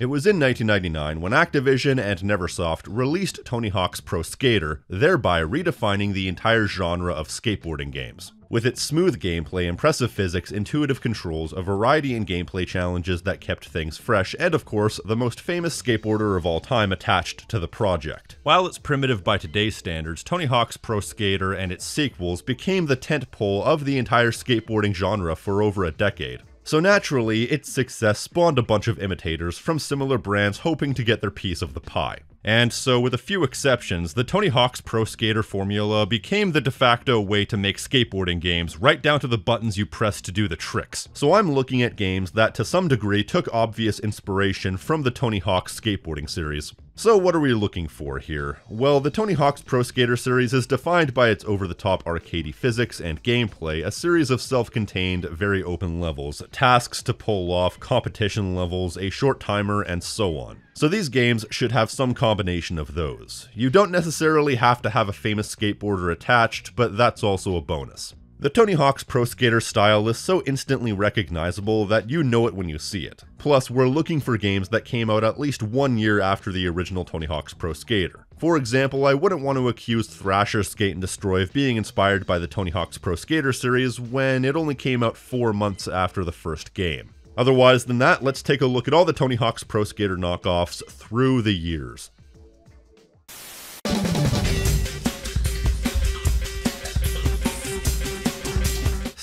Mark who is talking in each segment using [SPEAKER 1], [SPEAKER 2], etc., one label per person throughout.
[SPEAKER 1] It was in 1999 when Activision and Neversoft released Tony Hawk's Pro Skater, thereby redefining the entire genre of skateboarding games. With its smooth gameplay, impressive physics, intuitive controls, a variety in gameplay challenges that kept things fresh, and of course, the most famous skateboarder of all time attached to the project. While it's primitive by today's standards, Tony Hawk's Pro Skater and its sequels became the tentpole of the entire skateboarding genre for over a decade. So naturally, its success spawned a bunch of imitators from similar brands hoping to get their piece of the pie. And so, with a few exceptions, the Tony Hawk's Pro Skater formula became the de facto way to make skateboarding games, right down to the buttons you press to do the tricks. So I'm looking at games that to some degree took obvious inspiration from the Tony Hawk skateboarding series. So what are we looking for here? Well, the Tony Hawk's Pro Skater series is defined by its over-the-top arcadey physics and gameplay, a series of self-contained, very open levels, tasks to pull off, competition levels, a short timer, and so on. So these games should have some combination of those. You don't necessarily have to have a famous skateboarder attached, but that's also a bonus. The Tony Hawk's Pro Skater style is so instantly recognizable that you know it when you see it. Plus, we're looking for games that came out at least one year after the original Tony Hawk's Pro Skater. For example, I wouldn't want to accuse Thrasher Skate and Destroy of being inspired by the Tony Hawk's Pro Skater series when it only came out four months after the first game. Otherwise than that, let's take a look at all the Tony Hawk's Pro Skater knockoffs through the years.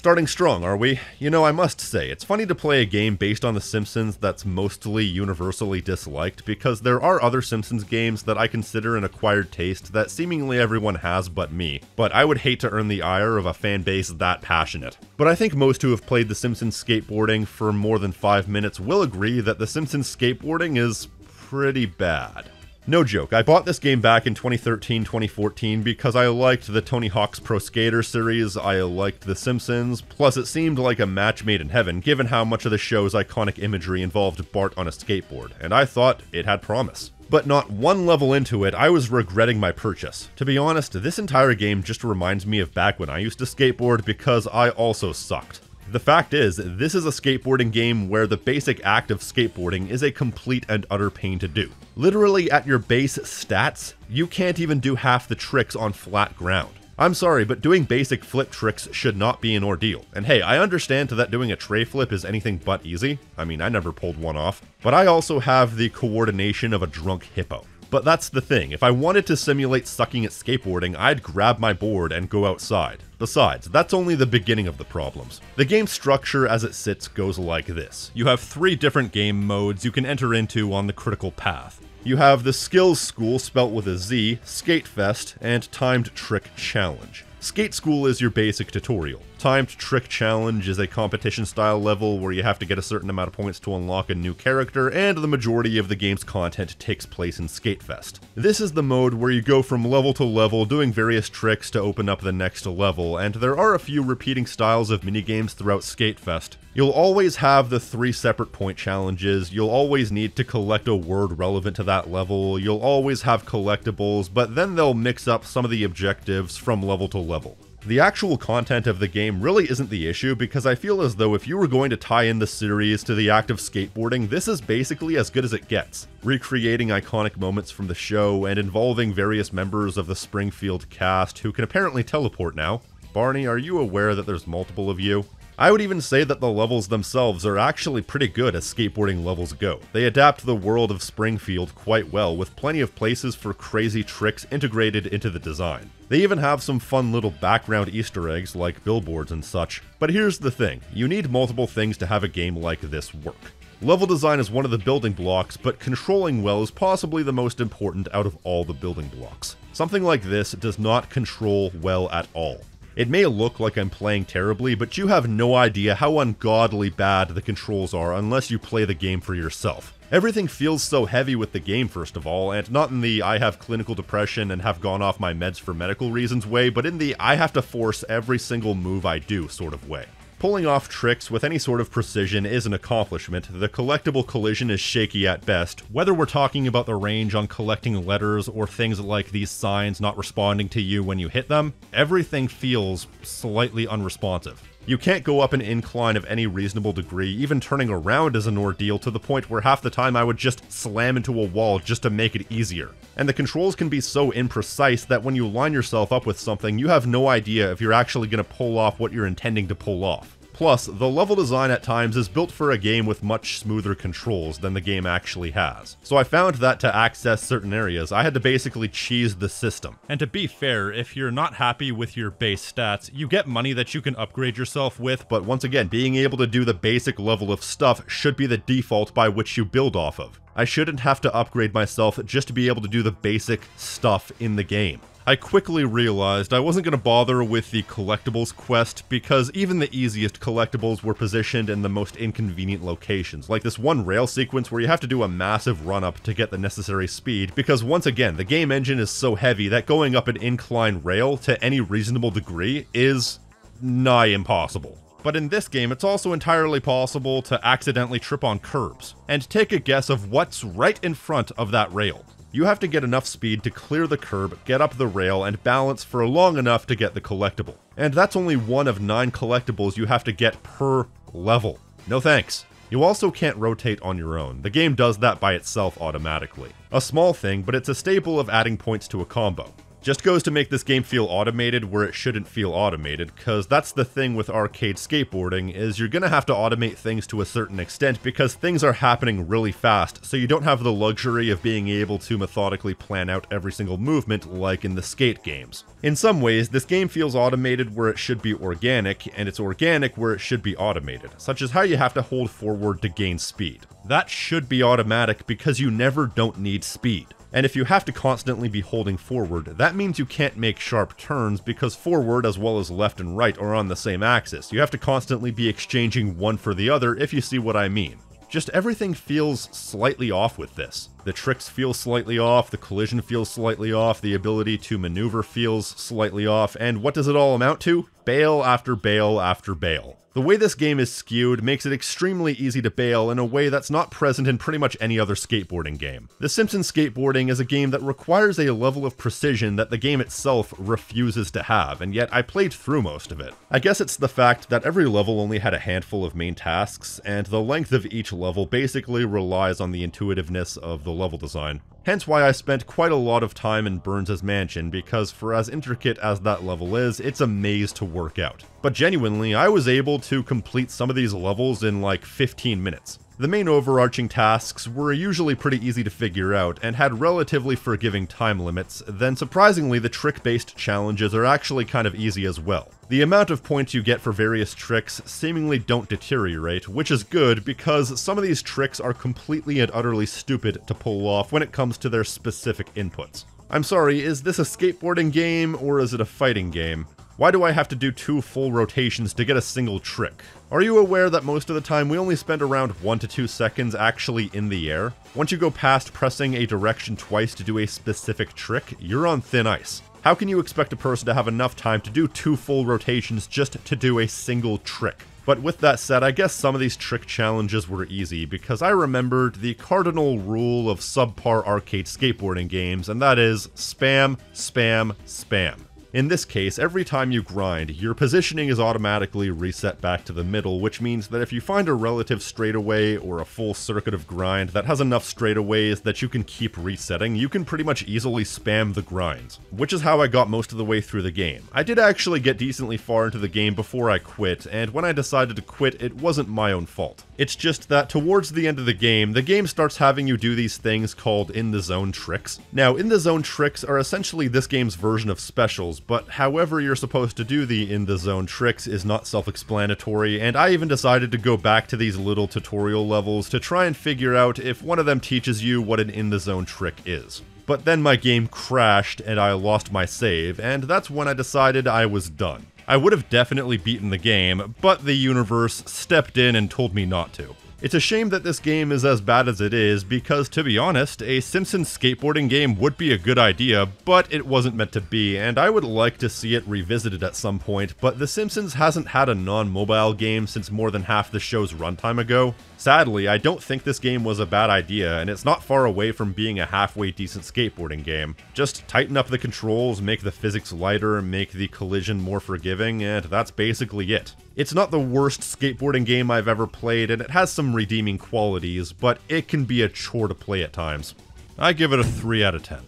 [SPEAKER 1] Starting strong, are we? You know, I must say, it's funny to play a game based on The Simpsons that's mostly universally disliked, because there are other Simpsons games that I consider an acquired taste that seemingly everyone has but me, but I would hate to earn the ire of a fan base that passionate. But I think most who have played The Simpsons skateboarding for more than 5 minutes will agree that The Simpsons skateboarding is pretty bad. No joke, I bought this game back in 2013-2014 because I liked the Tony Hawk's Pro Skater series, I liked The Simpsons, plus it seemed like a match made in heaven given how much of the show's iconic imagery involved Bart on a skateboard, and I thought it had promise. But not one level into it, I was regretting my purchase. To be honest, this entire game just reminds me of back when I used to skateboard because I also sucked. The fact is, this is a skateboarding game where the basic act of skateboarding is a complete and utter pain to do. Literally at your base stats, you can't even do half the tricks on flat ground. I'm sorry, but doing basic flip tricks should not be an ordeal. And hey, I understand to that doing a tre flip is anything but easy. I mean, I never pulled one off. But I also have the coordination of a drunk hippo. But that's the thing, if I wanted to simulate sucking at skateboarding, I'd grab my board and go outside. Besides, that's only the beginning of the problems. The game structure as it sits goes like this. You have three different game modes you can enter into on the critical path. You have the Skills School spelt with a Z, Skate Fest, and Timed Trick Challenge. Skate School is your basic tutorial. Timed Trick Challenge is a competition style level where you have to get a certain amount of points to unlock a new character, and the majority of the game's content takes place in Skatefest. This is the mode where you go from level to level doing various tricks to open up the next level, and there are a few repeating styles of minigames throughout Skatefest. You'll always have the three separate point challenges, you'll always need to collect a word relevant to that level, you'll always have collectibles, but then they'll mix up some of the objectives from level to level. The actual content of the game really isn't the issue because I feel as though if you were going to tie in the series to the act of skateboarding, this is basically as good as it gets. Recreating iconic moments from the show and involving various members of the Springfield cast who can apparently teleport now. Barney, are you aware that there's multiple of you? I would even say that the levels themselves are actually pretty good as skateboarding levels go. They adapt the world of Springfield quite well, with plenty of places for crazy tricks integrated into the design. They even have some fun little background easter eggs like billboards and such. But here's the thing, you need multiple things to have a game like this work. Level design is one of the building blocks, but controlling well is possibly the most important out of all the building blocks. Something like this does not control well at all. It may look like I'm playing terribly, but you have no idea how ungodly bad the controls are unless you play the game for yourself. Everything feels so heavy with the game, first of all, and not in the I have clinical depression and have gone off my meds for medical reasons way, but in the I have to force every single move I do sort of way. Pulling off tricks with any sort of precision is an accomplishment. The collectible collision is shaky at best, whether we're talking about the range on collecting letters or things like these signs not responding to you when you hit them, everything feels slightly unresponsive. You can't go up an incline of any reasonable degree, even turning around is an ordeal to the point where half the time I would just slam into a wall just to make it easier. And the controls can be so imprecise that when you line yourself up with something, you have no idea if you're actually going to pull off what you're intending to pull off. Plus, the level design at times is built for a game with much smoother controls than the game actually has. So I found that to access certain areas, I had to basically cheese the system. And to be fair, if you're not happy with your base stats, you get money that you can upgrade yourself with, but once again, being able to do the basic level of stuff should be the default by which you build off of. I shouldn't have to upgrade myself just to be able to do the basic stuff in the game. I quickly realized I wasn't going to bother with the collectibles quest because even the easiest collectibles were positioned in the most inconvenient locations, like this one rail sequence where you have to do a massive run up to get the necessary speed, because once again, the game engine is so heavy that going up an incline rail to any reasonable degree is nigh impossible. But in this game, it's also entirely possible to accidentally trip on curbs, and take a guess of what's right in front of that rail. You have to get enough speed to clear the curb, get up the rail, and balance for long enough to get the collectible. And that's only one of nine collectibles you have to get per level. No thanks. You also can't rotate on your own. The game does that by itself automatically. A small thing, but it's a staple of adding points to a combo. Just goes to make this game feel automated where it shouldn't feel automated, because that's the thing with arcade skateboarding, is you're gonna have to automate things to a certain extent because things are happening really fast, so you don't have the luxury of being able to methodically plan out every single movement like in the skate games. In some ways, this game feels automated where it should be organic, and it's organic where it should be automated, such as how you have to hold forward to gain speed. That should be automatic because you never don't need speed. And if you have to constantly be holding forward, that means you can't make sharp turns because forward as well as left and right are on the same axis. You have to constantly be exchanging one for the other if you see what I mean. Just everything feels slightly off with this. The tricks feel slightly off, the collision feels slightly off, the ability to maneuver feels slightly off, and what does it all amount to? Bail after bail after bail. The way this game is skewed makes it extremely easy to bail in a way that's not present in pretty much any other skateboarding game. The Simpsons Skateboarding is a game that requires a level of precision that the game itself refuses to have, and yet I played through most of it. I guess it's the fact that every level only had a handful of main tasks, and the length of each level basically relies on the intuitiveness of the level design. Hence why I spent quite a lot of time in Burns' mansion, because for as intricate as that level is, it's a maze to work out. But genuinely, I was able to complete some of these levels in like 15 minutes. The main overarching tasks were usually pretty easy to figure out and had relatively forgiving time limits, then surprisingly the trick-based challenges are actually kind of easy as well. The amount of points you get for various tricks seemingly don't deteriorate, which is good because some of these tricks are completely and utterly stupid to pull off when it comes to their specific inputs. I'm sorry, is this a skateboarding game or is it a fighting game? Why do I have to do two full rotations to get a single trick? Are you aware that most of the time we only spend around 1 to 2 seconds actually in the air? Once you go past pressing a direction twice to do a specific trick, you're on thin ice. How can you expect a person to have enough time to do two full rotations just to do a single trick? But with that said, I guess some of these trick challenges were easy because I remembered the cardinal rule of subpar arcade skateboarding games, and that is spam, spam, spam. In this case, every time you grind, your positioning is automatically reset back to the middle, which means that if you find a relative straightaway or a full circuit of grind that has enough straightaways that you can keep resetting, you can pretty much easily spam the grinds, which is how I got most of the way through the game. I did actually get decently far into the game before I quit, and when I decided to quit, it wasn't my own fault. It's just that towards the end of the game, the game starts having you do these things called in the zone tricks. Now, in the zone tricks are essentially this game's version of specials, but however you're supposed to do the in the zone tricks is not self-explanatory, and I even decided to go back to these little tutorial levels to try and figure out if one of them teaches you what an in the zone trick is. But then my game crashed and I lost my save, and that's when I decided I was done. I would have definitely beaten the game, but the universe stepped in and told me not to. It's a shame that this game is as bad as it is, because to be honest, a Simpsons skateboarding game would be a good idea, but it wasn't meant to be, and I would like to see it revisited at some point, but The Simpsons hasn't had a non-mobile game since more than half the show's runtime ago. Sadly, I don't think this game was a bad idea, and it's not far away from being a halfway decent skateboarding game. Just tighten up the controls, make the physics lighter, make the collision more forgiving, and that's basically it. It's not the worst skateboarding game I've ever played, and it has some redeeming qualities, but it can be a chore to play at times. I give it a 3 out of 10.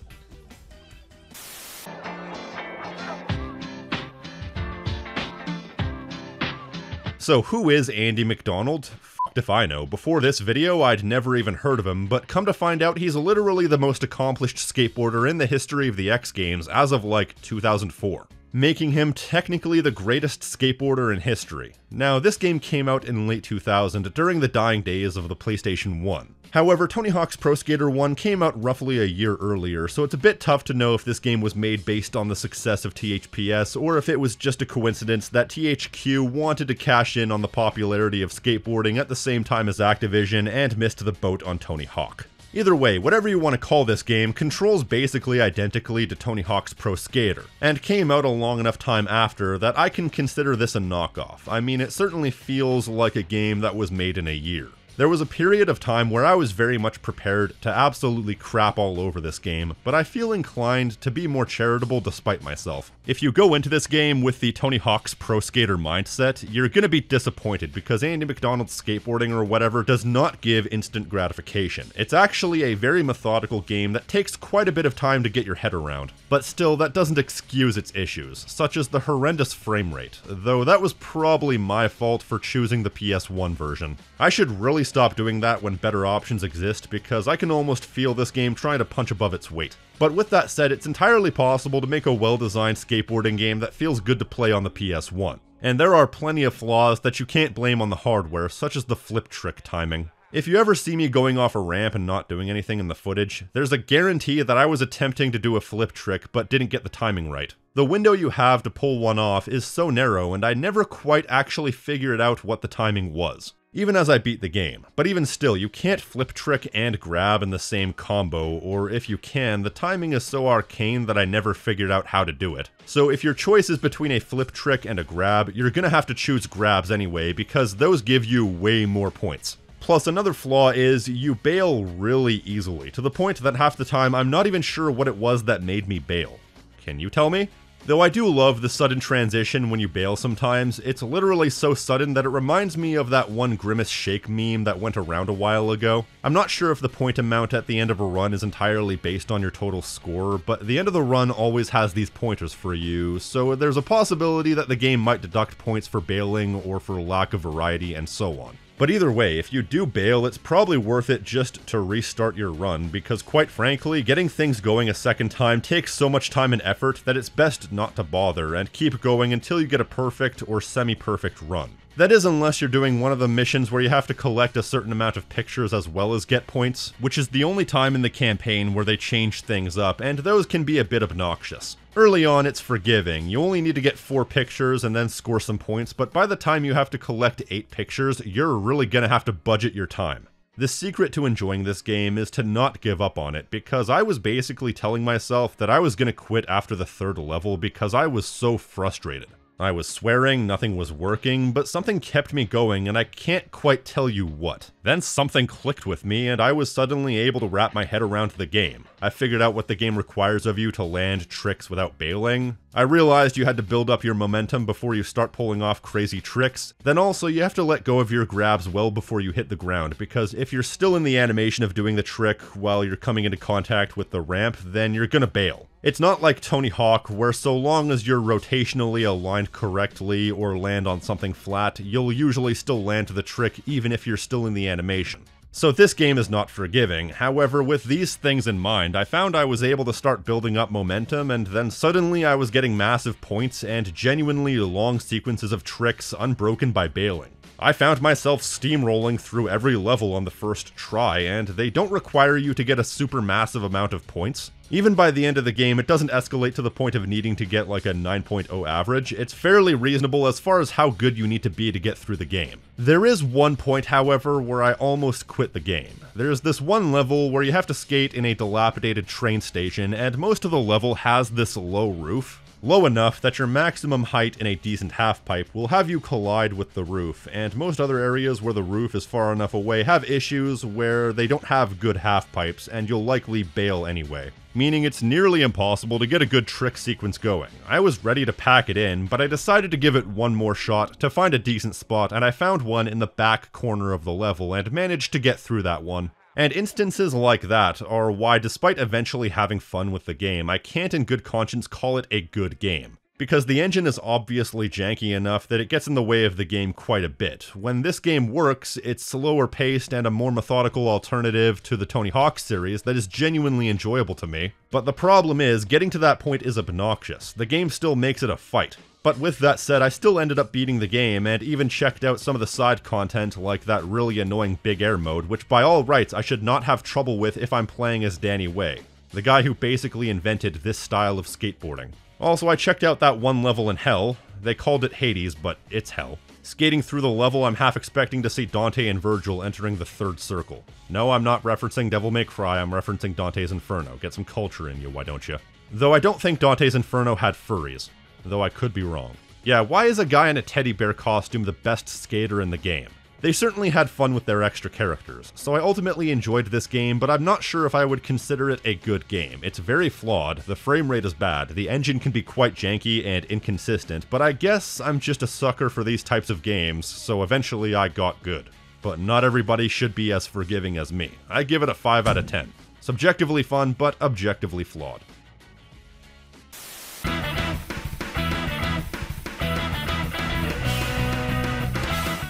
[SPEAKER 1] So who is Andy MacDonald? if I know. Before this video, I'd never even heard of him, but come to find out he's literally the most accomplished skateboarder in the history of the X Games as of like 2004 making him technically the greatest skateboarder in history. Now, this game came out in late 2000 during the dying days of the PlayStation 1. However, Tony Hawk's Pro Skater 1 came out roughly a year earlier, so it's a bit tough to know if this game was made based on the success of THPS or if it was just a coincidence that THQ wanted to cash in on the popularity of skateboarding at the same time as Activision and missed the boat on Tony Hawk. Either way, whatever you want to call this game controls basically identically to Tony Hawk's Pro Skater, and came out a long enough time after that I can consider this a knockoff. I mean, it certainly feels like a game that was made in a year. There was a period of time where I was very much prepared to absolutely crap all over this game, but I feel inclined to be more charitable despite myself. If you go into this game with the Tony Hawk's Pro Skater mindset, you're gonna be disappointed because Andy MacDonald's skateboarding or whatever does not give instant gratification. It's actually a very methodical game that takes quite a bit of time to get your head around. But still, that doesn't excuse its issues, such as the horrendous frame rate, though that was probably my fault for choosing the PS1 version. I should really stop doing that when better options exist because I can almost feel this game trying to punch above its weight. But with that said, it's entirely possible to make a well-designed skateboarding game that feels good to play on the PS1. And there are plenty of flaws that you can't blame on the hardware, such as the flip trick timing. If you ever see me going off a ramp and not doing anything in the footage, there's a guarantee that I was attempting to do a flip trick but didn't get the timing right. The window you have to pull one off is so narrow and I never quite actually figured out what the timing was even as I beat the game. But even still, you can't flip trick and grab in the same combo, or if you can, the timing is so arcane that I never figured out how to do it. So if your choice is between a flip trick and a grab, you're gonna have to choose grabs anyway, because those give you way more points. Plus, another flaw is you bail really easily, to the point that half the time I'm not even sure what it was that made me bail. Can you tell me? Though I do love the sudden transition when you bail sometimes, it's literally so sudden that it reminds me of that one Grimace Shake meme that went around a while ago. I'm not sure if the point amount at the end of a run is entirely based on your total score, but the end of the run always has these pointers for you, so there's a possibility that the game might deduct points for bailing or for lack of variety and so on. But either way, if you do bail, it's probably worth it just to restart your run, because quite frankly, getting things going a second time takes so much time and effort that it's best not to bother, and keep going until you get a perfect or semi-perfect run. That is unless you're doing one of the missions where you have to collect a certain amount of pictures as well as get points, which is the only time in the campaign where they change things up, and those can be a bit obnoxious. Early on, it's forgiving. You only need to get 4 pictures and then score some points, but by the time you have to collect 8 pictures, you're really gonna have to budget your time. The secret to enjoying this game is to not give up on it, because I was basically telling myself that I was gonna quit after the third level because I was so frustrated. I was swearing, nothing was working, but something kept me going and I can't quite tell you what. Then something clicked with me and I was suddenly able to wrap my head around the game. I figured out what the game requires of you to land tricks without bailing. I realized you had to build up your momentum before you start pulling off crazy tricks. Then also you have to let go of your grabs well before you hit the ground, because if you're still in the animation of doing the trick while you're coming into contact with the ramp, then you're gonna bail. It's not like Tony Hawk, where so long as you're rotationally aligned correctly or land on something flat, you'll usually still land the trick even if you're still in the animation. So this game is not forgiving, however with these things in mind, I found I was able to start building up momentum and then suddenly I was getting massive points and genuinely long sequences of tricks unbroken by bailing. I found myself steamrolling through every level on the first try, and they don't require you to get a super massive amount of points. Even by the end of the game, it doesn't escalate to the point of needing to get like a 9.0 average. It's fairly reasonable as far as how good you need to be to get through the game. There is one point, however, where I almost quit the game. There's this one level where you have to skate in a dilapidated train station, and most of the level has this low roof. Low enough that your maximum height in a decent half-pipe will have you collide with the roof, and most other areas where the roof is far enough away have issues where they don't have good half-pipes, and you'll likely bail anyway meaning it's nearly impossible to get a good trick sequence going. I was ready to pack it in, but I decided to give it one more shot to find a decent spot, and I found one in the back corner of the level and managed to get through that one. And instances like that are why, despite eventually having fun with the game, I can't in good conscience call it a good game because the engine is obviously janky enough that it gets in the way of the game quite a bit. When this game works, it's slower paced and a more methodical alternative to the Tony Hawk series that is genuinely enjoyable to me. But the problem is, getting to that point is obnoxious. The game still makes it a fight. But with that said, I still ended up beating the game, and even checked out some of the side content like that really annoying Big Air mode, which by all rights I should not have trouble with if I'm playing as Danny Way, the guy who basically invented this style of skateboarding. Also, I checked out that one level in Hell. They called it Hades, but it's Hell. Skating through the level, I'm half expecting to see Dante and Virgil entering the third circle. No, I'm not referencing Devil May Cry, I'm referencing Dante's Inferno. Get some culture in you, why don't you? Though I don't think Dante's Inferno had furries. Though I could be wrong. Yeah, why is a guy in a teddy bear costume the best skater in the game? They certainly had fun with their extra characters, so I ultimately enjoyed this game, but I'm not sure if I would consider it a good game. It's very flawed, the frame rate is bad, the engine can be quite janky and inconsistent, but I guess I'm just a sucker for these types of games, so eventually I got good. But not everybody should be as forgiving as me. I give it a 5 out of 10. Subjectively fun, but objectively flawed.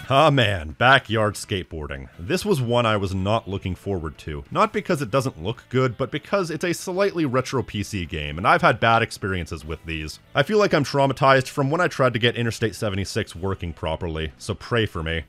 [SPEAKER 1] Ah man, backyard skateboarding. This was one I was not looking forward to. Not because it doesn't look good, but because it's a slightly retro PC game, and I've had bad experiences with these. I feel like I'm traumatized from when I tried to get Interstate 76 working properly, so pray for me.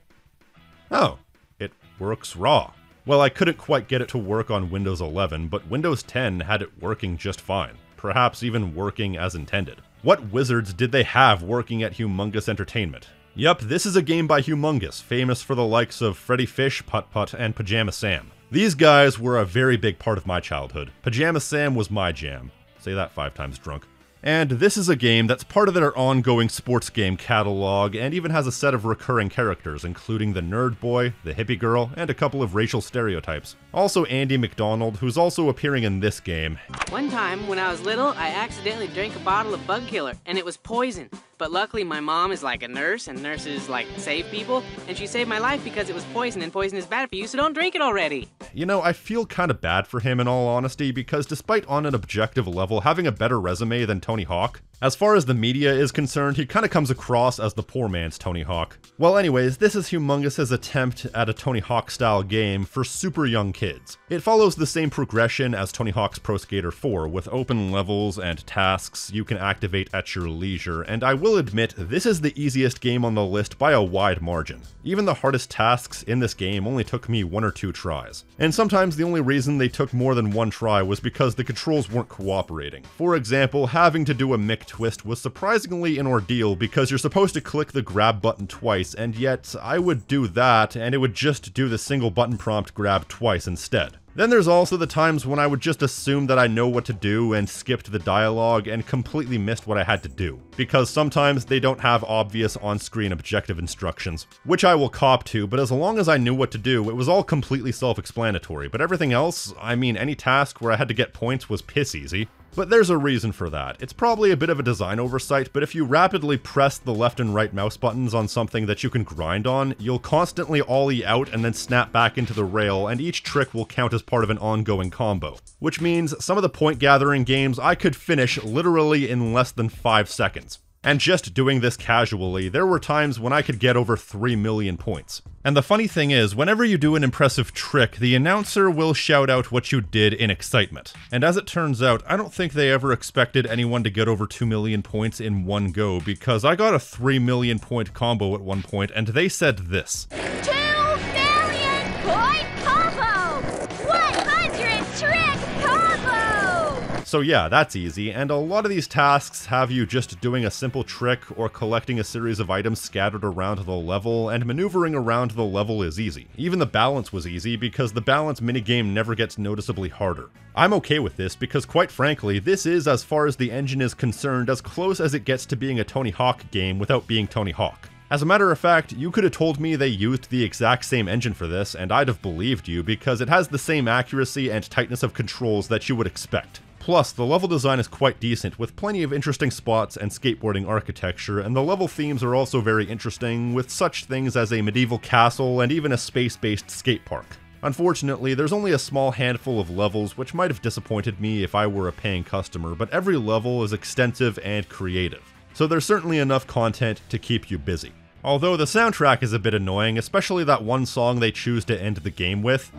[SPEAKER 1] Oh, it works raw. Well, I couldn't quite get it to work on Windows 11, but Windows 10 had it working just fine. Perhaps even working as intended. What wizards did they have working at Humongous Entertainment? Yep, this is a game by Humongous, famous for the likes of Freddi Fish, Putt Putt, and Pajama Sam. These guys were a very big part of my childhood. Pajama Sam was my jam. Say that five times drunk. And this is a game that's part of their ongoing sports game catalog and even has a set of recurring characters, including the nerd boy, the hippie girl, and a couple of racial stereotypes. Also Andy MacDonald, who's also appearing in this game.
[SPEAKER 2] One time, when I was little, I accidentally drank a bottle of bug killer, and it was poison. But luckily, my mom is like a nurse, and nurses like save people, and she saved my life because it was poison, and poison is bad for you, so don't drink it already.
[SPEAKER 1] You know, I feel kind of bad for him in all honesty, because despite on an objective level having a better resume than Tony Hawk, as far as the media is concerned, he kind of comes across as the poor man's Tony Hawk. Well anyways, this is Humongous's attempt at a Tony Hawk style game for super young kids. It follows the same progression as Tony Hawk's Pro Skater 4, with open levels and tasks you can activate at your leisure, and I will admit, this is the easiest game on the list by a wide margin. Even the hardest tasks in this game only took me one or two tries. And sometimes the only reason they took more than one try was because the controls weren't cooperating. For example, having to do a Mick twist was surprisingly an ordeal because you're supposed to click the grab button twice, and yet I would do that and it would just do the single button prompt grab twice instead. Then there's also the times when I would just assume that I know what to do and skipped the dialogue and completely missed what I had to do, because sometimes they don't have obvious on-screen objective instructions, which I will cop to, but as long as I knew what to do, it was all completely self-explanatory, but everything else, I mean any task where I had to get points was piss easy. But there's a reason for that. It's probably a bit of a design oversight, but if you rapidly press the left and right mouse buttons on something that you can grind on, you'll constantly ollie out and then snap back into the rail, and each trick will count as part of an ongoing combo. Which means some of the point gathering games I could finish literally in less than 5 seconds. And just doing this casually, there were times when I could get over 3 million points. And the funny thing is, whenever you do an impressive trick, the announcer will shout out what you did in excitement. And as it turns out, I don't think they ever expected anyone to get over 2 million points in one go, because I got a 3 million point combo at one point, and they said this. So yeah, that's easy, and a lot of these tasks have you just doing a simple trick or collecting a series of items scattered around the level, and maneuvering around the level is easy. Even the balance was easy because the balance minigame never gets noticeably harder. I'm okay with this because quite frankly, this is, as far as the engine is concerned, as close as it gets to being a Tony Hawk game without being Tony Hawk. As a matter of fact, you could have told me they used the exact same engine for this, and I'd have believed you because it has the same accuracy and tightness of controls that you would expect. Plus, the level design is quite decent, with plenty of interesting spots and skateboarding architecture, and the level themes are also very interesting, with such things as a medieval castle and even a space-based skate park. Unfortunately, there's only a small handful of levels, which might have disappointed me if I were a paying customer, but every level is extensive and creative. So there's certainly enough content to keep you busy. Although the soundtrack is a bit annoying, especially that one song they choose to end the game with.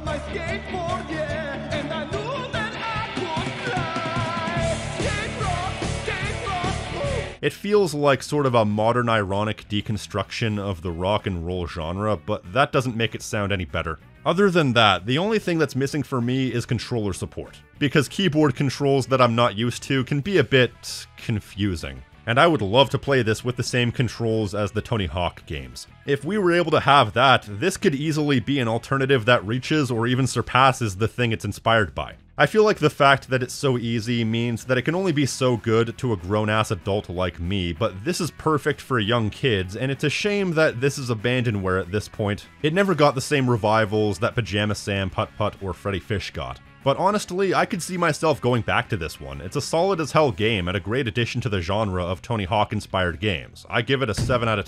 [SPEAKER 1] It feels like sort of a modern ironic deconstruction of the rock and roll genre, but that doesn't make it sound any better. Other than that, the only thing that's missing for me is controller support, because keyboard controls that I'm not used to can be a bit confusing. And I would love to play this with the same controls as the Tony Hawk games. If we were able to have that, this could easily be an alternative that reaches or even surpasses the thing it's inspired by. I feel like the fact that it's so easy means that it can only be so good to a grown-ass adult like me, but this is perfect for young kids, and it's a shame that this is abandonware at this point. It never got the same revivals that Pajama Sam, Putt Putt, or Freddi Fish got. But honestly, I could see myself going back to this one. It's a solid as hell game and a great addition to the genre of Tony Hawk inspired games. I give it a 7 out of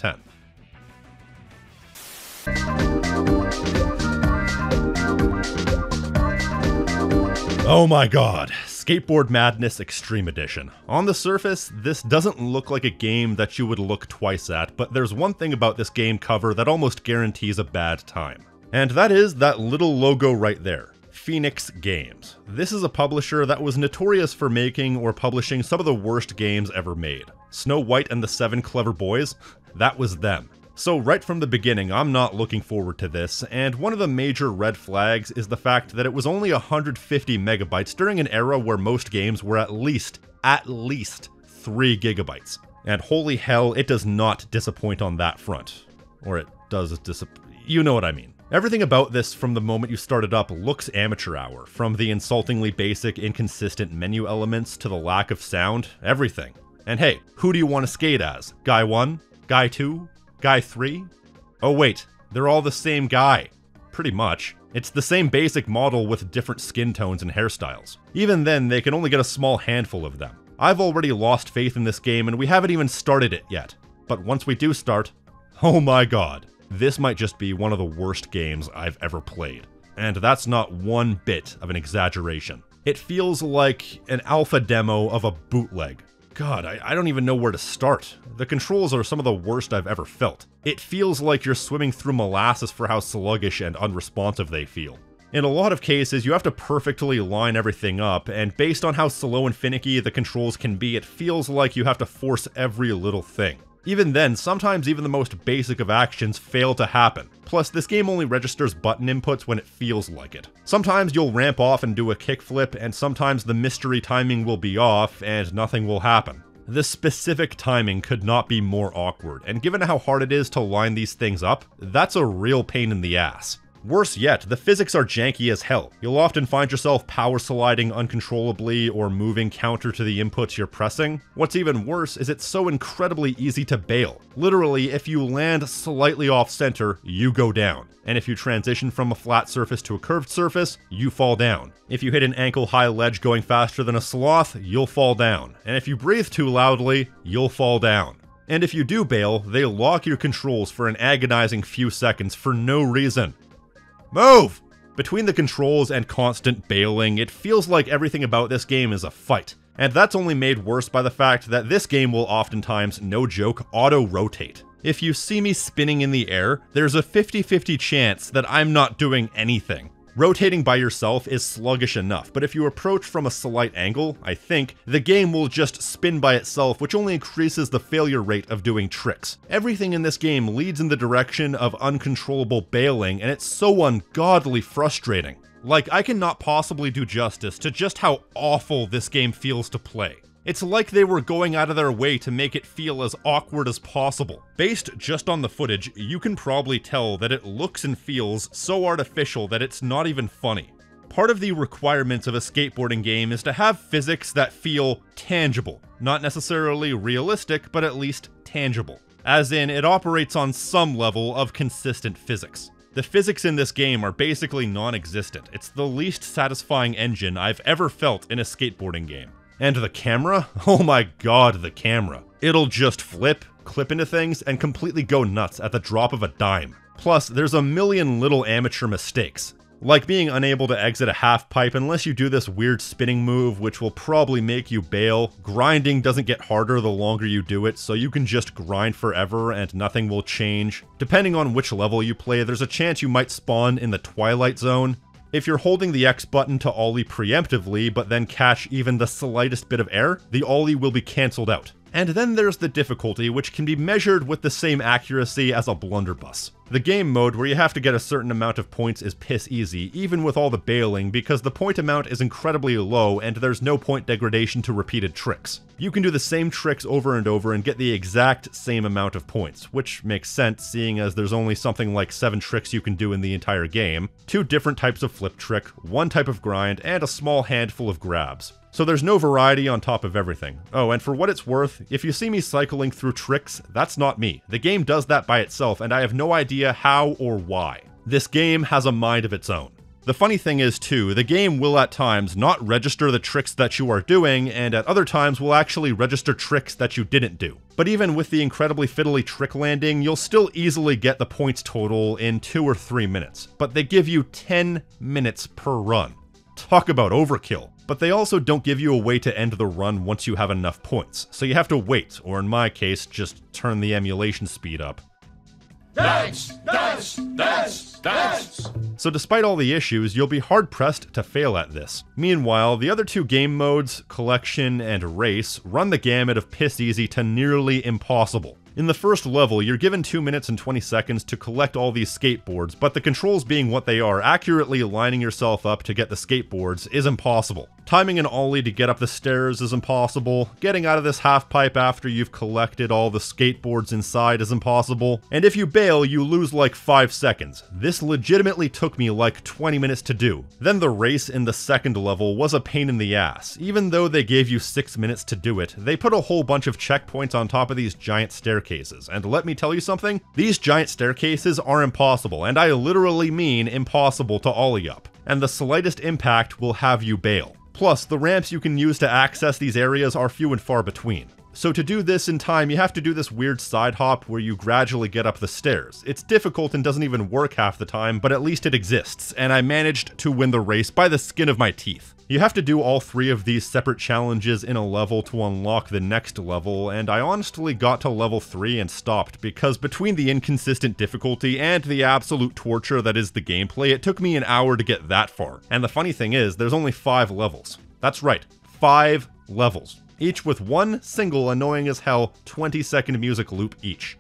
[SPEAKER 1] 10. Oh my god, Skateboard Madness Extreme Edition. On the surface, this doesn't look like a game that you would look twice at, but there's one thing about this game cover that almost guarantees a bad time. And that is that little logo right there. Phoenix Games. This is a publisher that was notorious for making or publishing some of the worst games ever made. Snow White and the Seven Clever Boys? That was them. So right from the beginning, I'm not looking forward to this, and one of the major red flags is the fact that it was only 150 megabytes during an era where most games were at least, at least, 3 gigabytes. And holy hell, it does not disappoint on that front. Or it does disappoint. You know what I mean. Everything about this from the moment you start it up looks amateur hour, from the insultingly basic, inconsistent menu elements to the lack of sound, everything. And hey, who do you want to skate as? Guy 1? Guy 2? Guy 3? Oh wait, they're all the same guy. Pretty much. It's the same basic model with different skin tones and hairstyles. Even then, they can only get a small handful of them. I've already lost faith in this game and we haven't even started it yet. But once we do start, oh my god, this might just be one of the worst games I've ever played. And that's not one bit of an exaggeration. It feels like an alpha demo of a bootleg, God, I, I, don't even know where to start. The controls are some of the worst I've ever felt. It feels like you're swimming through molasses for how sluggish and unresponsive they feel. In a lot of cases, you have to perfectly line everything up, and based on how slow and finicky the controls can be, it feels like you have to force every little thing. Even then, sometimes even the most basic of actions fail to happen. Plus, this game only registers button inputs when it feels like it. Sometimes you'll ramp off and do a kickflip, and sometimes the mystery timing will be off and nothing will happen. The specific timing could not be more awkward, and given how hard it is to line these things up, that's a real pain in the ass. Worse yet, the physics are janky as hell. You'll often find yourself power sliding uncontrollably or moving counter to the inputs you're pressing. What's even worse is it's so incredibly easy to bail. Literally, if you land slightly off center, you go down. And if you transition from a flat surface to a curved surface, you fall down. If you hit an ankle high ledge going faster than a sloth, you'll fall down. And if you breathe too loudly, you'll fall down. And if you do bail, they lock your controls for an agonizing few seconds for no reason. Move! Between the controls and constant bailing, it feels like everything about this game is a fight. And that's only made worse by the fact that this game will oftentimes, no joke, auto-rotate. If you see me spinning in the air, there's a 50-50 chance that I'm not doing anything. Rotating by yourself is sluggish enough, but if you approach from a slight angle, I think, the game will just spin by itself, which only increases the failure rate of doing tricks. Everything in this game leads in the direction of uncontrollable bailing, and it's so ungodly frustrating. Like, I cannot possibly do justice to just how awful this game feels to play. It's like they were going out of their way to make it feel as awkward as possible. Based just on the footage, you can probably tell that it looks and feels so artificial that it's not even funny. Part of the requirements of a skateboarding game is to have physics that feel tangible. Not necessarily realistic, but at least tangible. As in, it operates on some level of consistent physics. The physics in this game are basically non existent. It's the least satisfying engine I've ever felt in a skateboarding game. And the camera? Oh my god, the camera. It'll just flip, clip into things, and completely go nuts at the drop of a dime. Plus, there's a million little amateur mistakes. Like being unable to exit a half pipe unless you do this weird spinning move, which will probably make you bail. Grinding doesn't get harder the longer you do it, so you can just grind forever and nothing will change. Depending on which level you play, there's a chance you might spawn in the Twilight Zone. If you're holding the X button to ollie preemptively, but then catch even the slightest bit of air, the ollie will be cancelled out. And then there's the difficulty, which can be measured with the same accuracy as a blunderbuss. The game mode where you have to get a certain amount of points is piss easy, even with all the bailing, because the point amount is incredibly low and there's no point degradation to repeated tricks. You can do the same tricks over and over and get the exact same amount of points, which makes sense seeing as there's only something like 7 tricks you can do in the entire game, 2 different types of flip trick, 1 type of grind, and a small handful of grabs. So there's no variety on top of everything. Oh, and for what it's worth, if you see me cycling through tricks, that's not me. The game does that by itself, and I have no idea how or why. This game has a mind of its own. The funny thing is, too, the game will at times not register the tricks that you are doing, and at other times will actually register tricks that you didn't do. But even with the incredibly fiddly trick landing, you'll still easily get the points total in 2 or 3 minutes. But they give you 10 minutes per run. Talk about overkill. But they also don't give you a way to end the run once you have enough points, so you have to wait, or in my case, just turn the emulation speed up.
[SPEAKER 3] Dance! Dance! Dance! Dance!
[SPEAKER 1] So despite all the issues, you'll be hard pressed to fail at this. Meanwhile, the other two game modes, Collection and Race, run the gamut of piss easy to nearly impossible. In the first level, you're given 2 minutes and 20 seconds to collect all these skateboards, but the controls being what they are, accurately lining yourself up to get the skateboards is impossible. Timing an ollie to get up the stairs is impossible, getting out of this half pipe after you've collected all the skateboards inside is impossible, and if you bail, you lose like 5 seconds. This legitimately took me like 20 minutes to do. Then the race in the second level was a pain in the ass. Even though they gave you 6 minutes to do it, they put a whole bunch of checkpoints on top of these giant staircases, and let me tell you something, these giant staircases are impossible, and I literally mean impossible to ollie up, and the slightest impact will have you bail. Plus, the ramps you can use to access these areas are few and far between. So to do this in time, you have to do this weird side hop where you gradually get up the stairs. It's difficult and doesn't even work half the time, but at least it exists, and I managed to win the race by the skin of my teeth. You have to do all three of these separate challenges in a level to unlock the next level, and I honestly got to level 3 and stopped because between the inconsistent difficulty and the absolute torture that is the gameplay, it took me an hour to get that far. And the funny thing is, there's only 5 levels. That's right, 5 levels each with one single annoying as hell 20 second music loop each.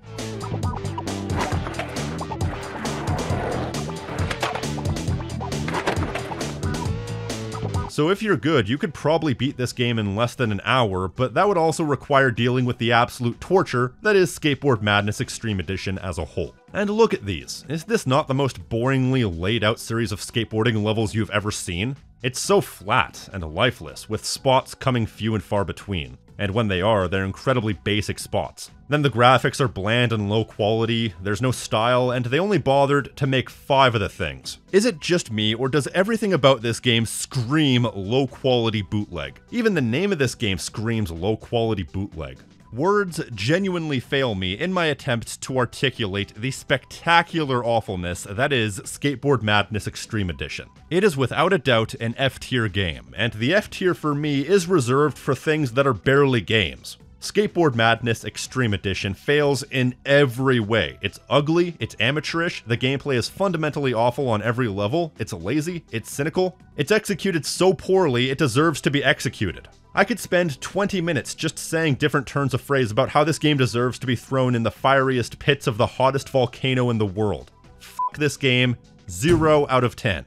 [SPEAKER 1] So if you're good, you could probably beat this game in less than an hour, but that would also require dealing with the absolute torture that is Skateboard Madness Extreme Edition as a whole. And look at these. Is this not the most boringly laid out series of skateboarding levels you've ever seen? It's so flat and lifeless, with spots coming few and far between. And when they are, they're incredibly basic spots. Then the graphics are bland and low quality, there's no style, and they only bothered to make five of the things. Is it just me, or does everything about this game scream low quality bootleg? Even the name of this game screams low quality bootleg. Words genuinely fail me in my attempts to articulate the spectacular awfulness that is Skateboard Madness Extreme Edition. It is without a doubt an F tier game, and the F tier for me is reserved for things that are barely games. Skateboard Madness Extreme Edition fails in every way. It's ugly, it's amateurish, the gameplay is fundamentally awful on every level, it's lazy, it's cynical, it's executed so poorly it deserves to be executed. I could spend 20 minutes just saying different turns of phrase about how this game deserves to be thrown in the fieriest pits of the hottest volcano in the world. F this game, 0 out of 10.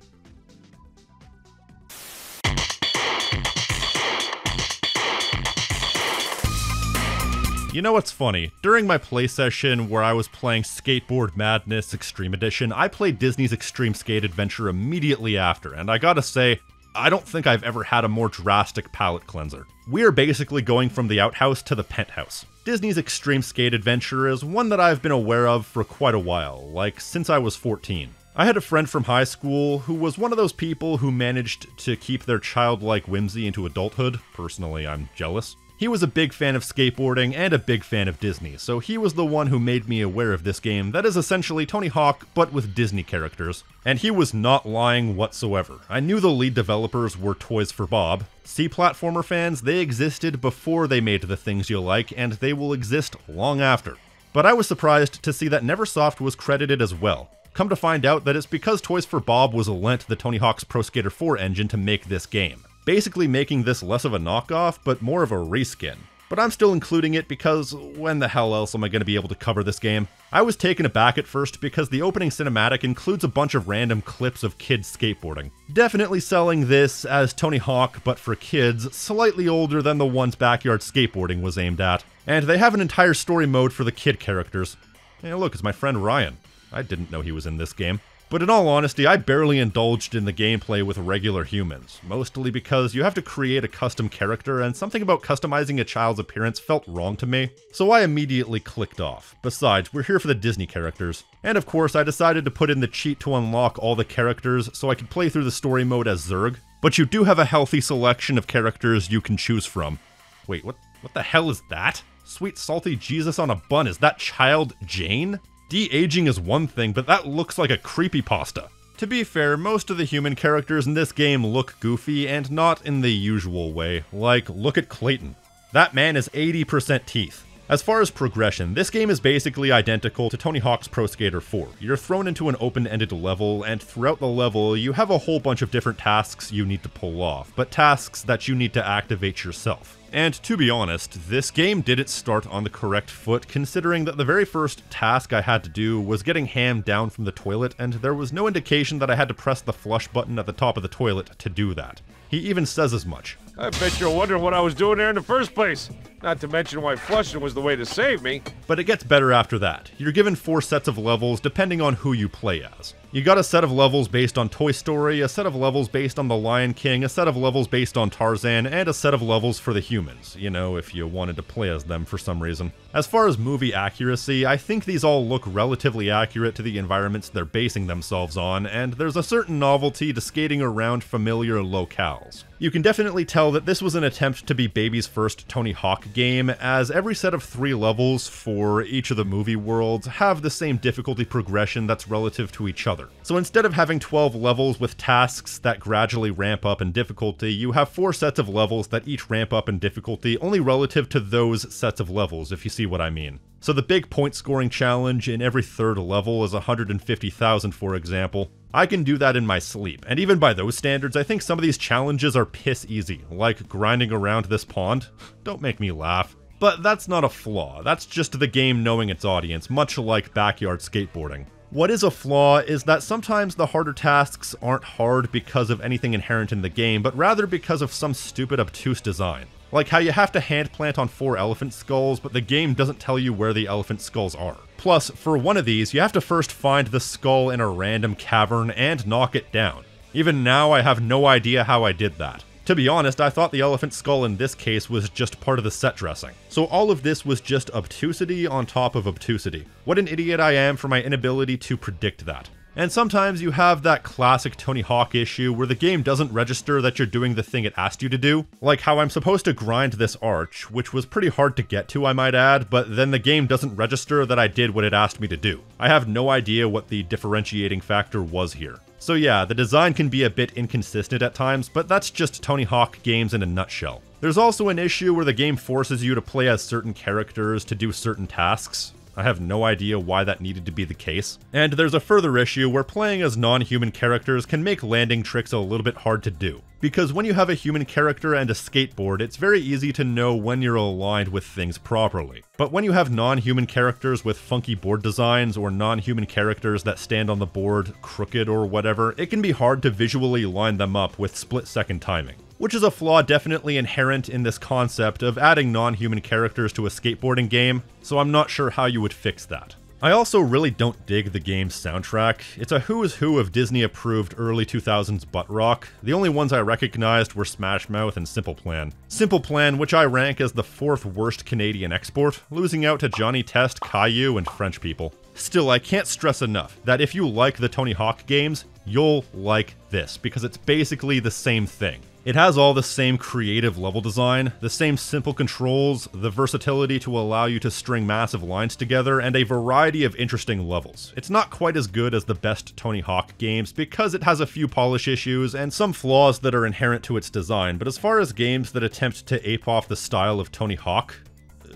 [SPEAKER 1] You know what's funny? During my play session where I was playing Skateboard Madness Extreme Edition, I played Disney's Extreme Skate Adventure immediately after, and I gotta say, I don't think I've ever had a more drastic palate cleanser. We are basically going from the outhouse to the penthouse. Disney's Extreme Skate Adventure is one that I've been aware of for quite a while, like since I was 14. I had a friend from high school who was one of those people who managed to keep their childlike whimsy into adulthood. Personally, I'm jealous. He was a big fan of skateboarding and a big fan of Disney, so he was the one who made me aware of this game that is essentially Tony Hawk but with Disney characters. And he was not lying whatsoever. I knew the lead developers were Toys for Bob. C platformer fans, they existed before they made the things you like, and they will exist long after. But I was surprised to see that Neversoft was credited as well. Come to find out that it's because Toys for Bob was lent the Tony Hawk's Pro Skater 4 engine to make this game basically making this less of a knockoff, but more of a reskin. But I'm still including it because when the hell else am I going to be able to cover this game? I was taken aback at first because the opening cinematic includes a bunch of random clips of kids skateboarding. Definitely selling this as Tony Hawk, but for kids, slightly older than the ones Backyard Skateboarding was aimed at. And they have an entire story mode for the kid characters. Hey, look, it's my friend Ryan. I didn't know he was in this game. But in all honesty, I barely indulged in the gameplay with regular humans, mostly because you have to create a custom character, and something about customizing a child's appearance felt wrong to me, so I immediately clicked off. Besides, we're here for the Disney characters. And of course, I decided to put in the cheat to unlock all the characters so I could play through the story mode as Zurg, but you do have a healthy selection of characters you can choose from. Wait, what, what the hell is that? Sweet salty Jesus on a bun, is that child Jane? De-aging is one thing, but that looks like a creepy pasta. To be fair, most of the human characters in this game look goofy and not in the usual way. Like, look at Clayton. That man is 80% teeth. As far as progression, this game is basically identical to Tony Hawk's Pro Skater 4. You're thrown into an open-ended level, and throughout the level, you have a whole bunch of different tasks you need to pull off, but tasks that you need to activate yourself. And to be honest, this game didn't start on the correct foot, considering that the very first task I had to do was getting Hamm down from the toilet, and there was no indication that I had to press the flush button at the top of the toilet to do that. He even says as much.
[SPEAKER 4] I bet you're wondering what I was doing there in the first place. Not to mention why flushing was the way to save me.
[SPEAKER 1] But it gets better after that. You're given four sets of levels depending on who you play as. You got a set of levels based on Toy Story, a set of levels based on The Lion King, a set of levels based on Tarzan, and a set of levels for the humans, you know, if you wanted to play as them for some reason. As far as movie accuracy, I think these all look relatively accurate to the environments they're basing themselves on, and there's a certain novelty to skating around familiar locales. You can definitely tell that this was an attempt to be Baby's first Tony Hawk game, as every set of three levels for each of the movie worlds have the same difficulty progression that's relative to each other. So instead of having 12 levels with tasks that gradually ramp up in difficulty, you have four sets of levels that each ramp up in difficulty only relative to those sets of levels, if you see what I mean. So the big point scoring challenge in every third level is 150,000 for example. I can do that in my sleep, and even by those standards, I think some of these challenges are piss easy, like grinding around this pond. Don't make me laugh. But that's not a flaw, that's just the game knowing its audience, much like backyard skateboarding. What is a flaw is that sometimes the harder tasks aren't hard because of anything inherent in the game, but rather because of some stupid obtuse design. Like how you have to hand plant on four elephant skulls, but the game doesn't tell you where the elephant skulls are. Plus, for one of these, you have to first find the skull in a random cavern and knock it down. Even now, I have no idea how I did that. To be honest, I thought the elephant skull in this case was just part of the set dressing. So all of this was just obtusity on top of obtusity. What an idiot I am for my inability to predict that. And sometimes you have that classic Tony Hawk issue where the game doesn't register that you're doing the thing it asked you to do. Like how I'm supposed to grind this arch, which was pretty hard to get to, I might add, but then the game doesn't register that I did what it asked me to do. I have no idea what the differentiating factor was here. So yeah, the design can be a bit inconsistent at times, but that's just Tony Hawk games in a nutshell. There's also an issue where the game forces you to play as certain characters to do certain tasks. I have no idea why that needed to be the case. And there's a further issue where playing as non-human characters can make landing tricks a little bit hard to do. Because when you have a human character and a skateboard, it's very easy to know when you're aligned with things properly. But when you have non-human characters with funky board designs or non-human characters that stand on the board crooked or whatever, it can be hard to visually line them up with split-second timing. Which is a flaw definitely inherent in this concept of adding non human characters to a skateboarding game, so I'm not sure how you would fix that. I also really don't dig the game's soundtrack. It's a who's who of Disney approved early 2000s butt rock. The only ones I recognized were Smash Mouth and Simple Plan. Simple Plan, which I rank as the fourth worst Canadian export, losing out to Johnny Test, Caillou, and French people. Still, I can't stress enough that if you like the Tony Hawk games, you'll like this, because it's basically the same thing. It has all the same creative level design, the same simple controls, the versatility to allow you to string massive lines together, and a variety of interesting levels. It's not quite as good as the best Tony Hawk games because it has a few polish issues and some flaws that are inherent to its design, but as far as games that attempt to ape off the style of Tony Hawk,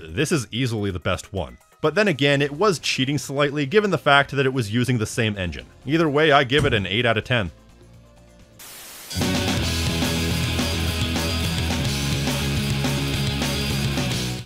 [SPEAKER 1] this is easily the best one. But then again, it was cheating slightly given the fact that it was using the same engine. Either way, I give it an 8 out of 10.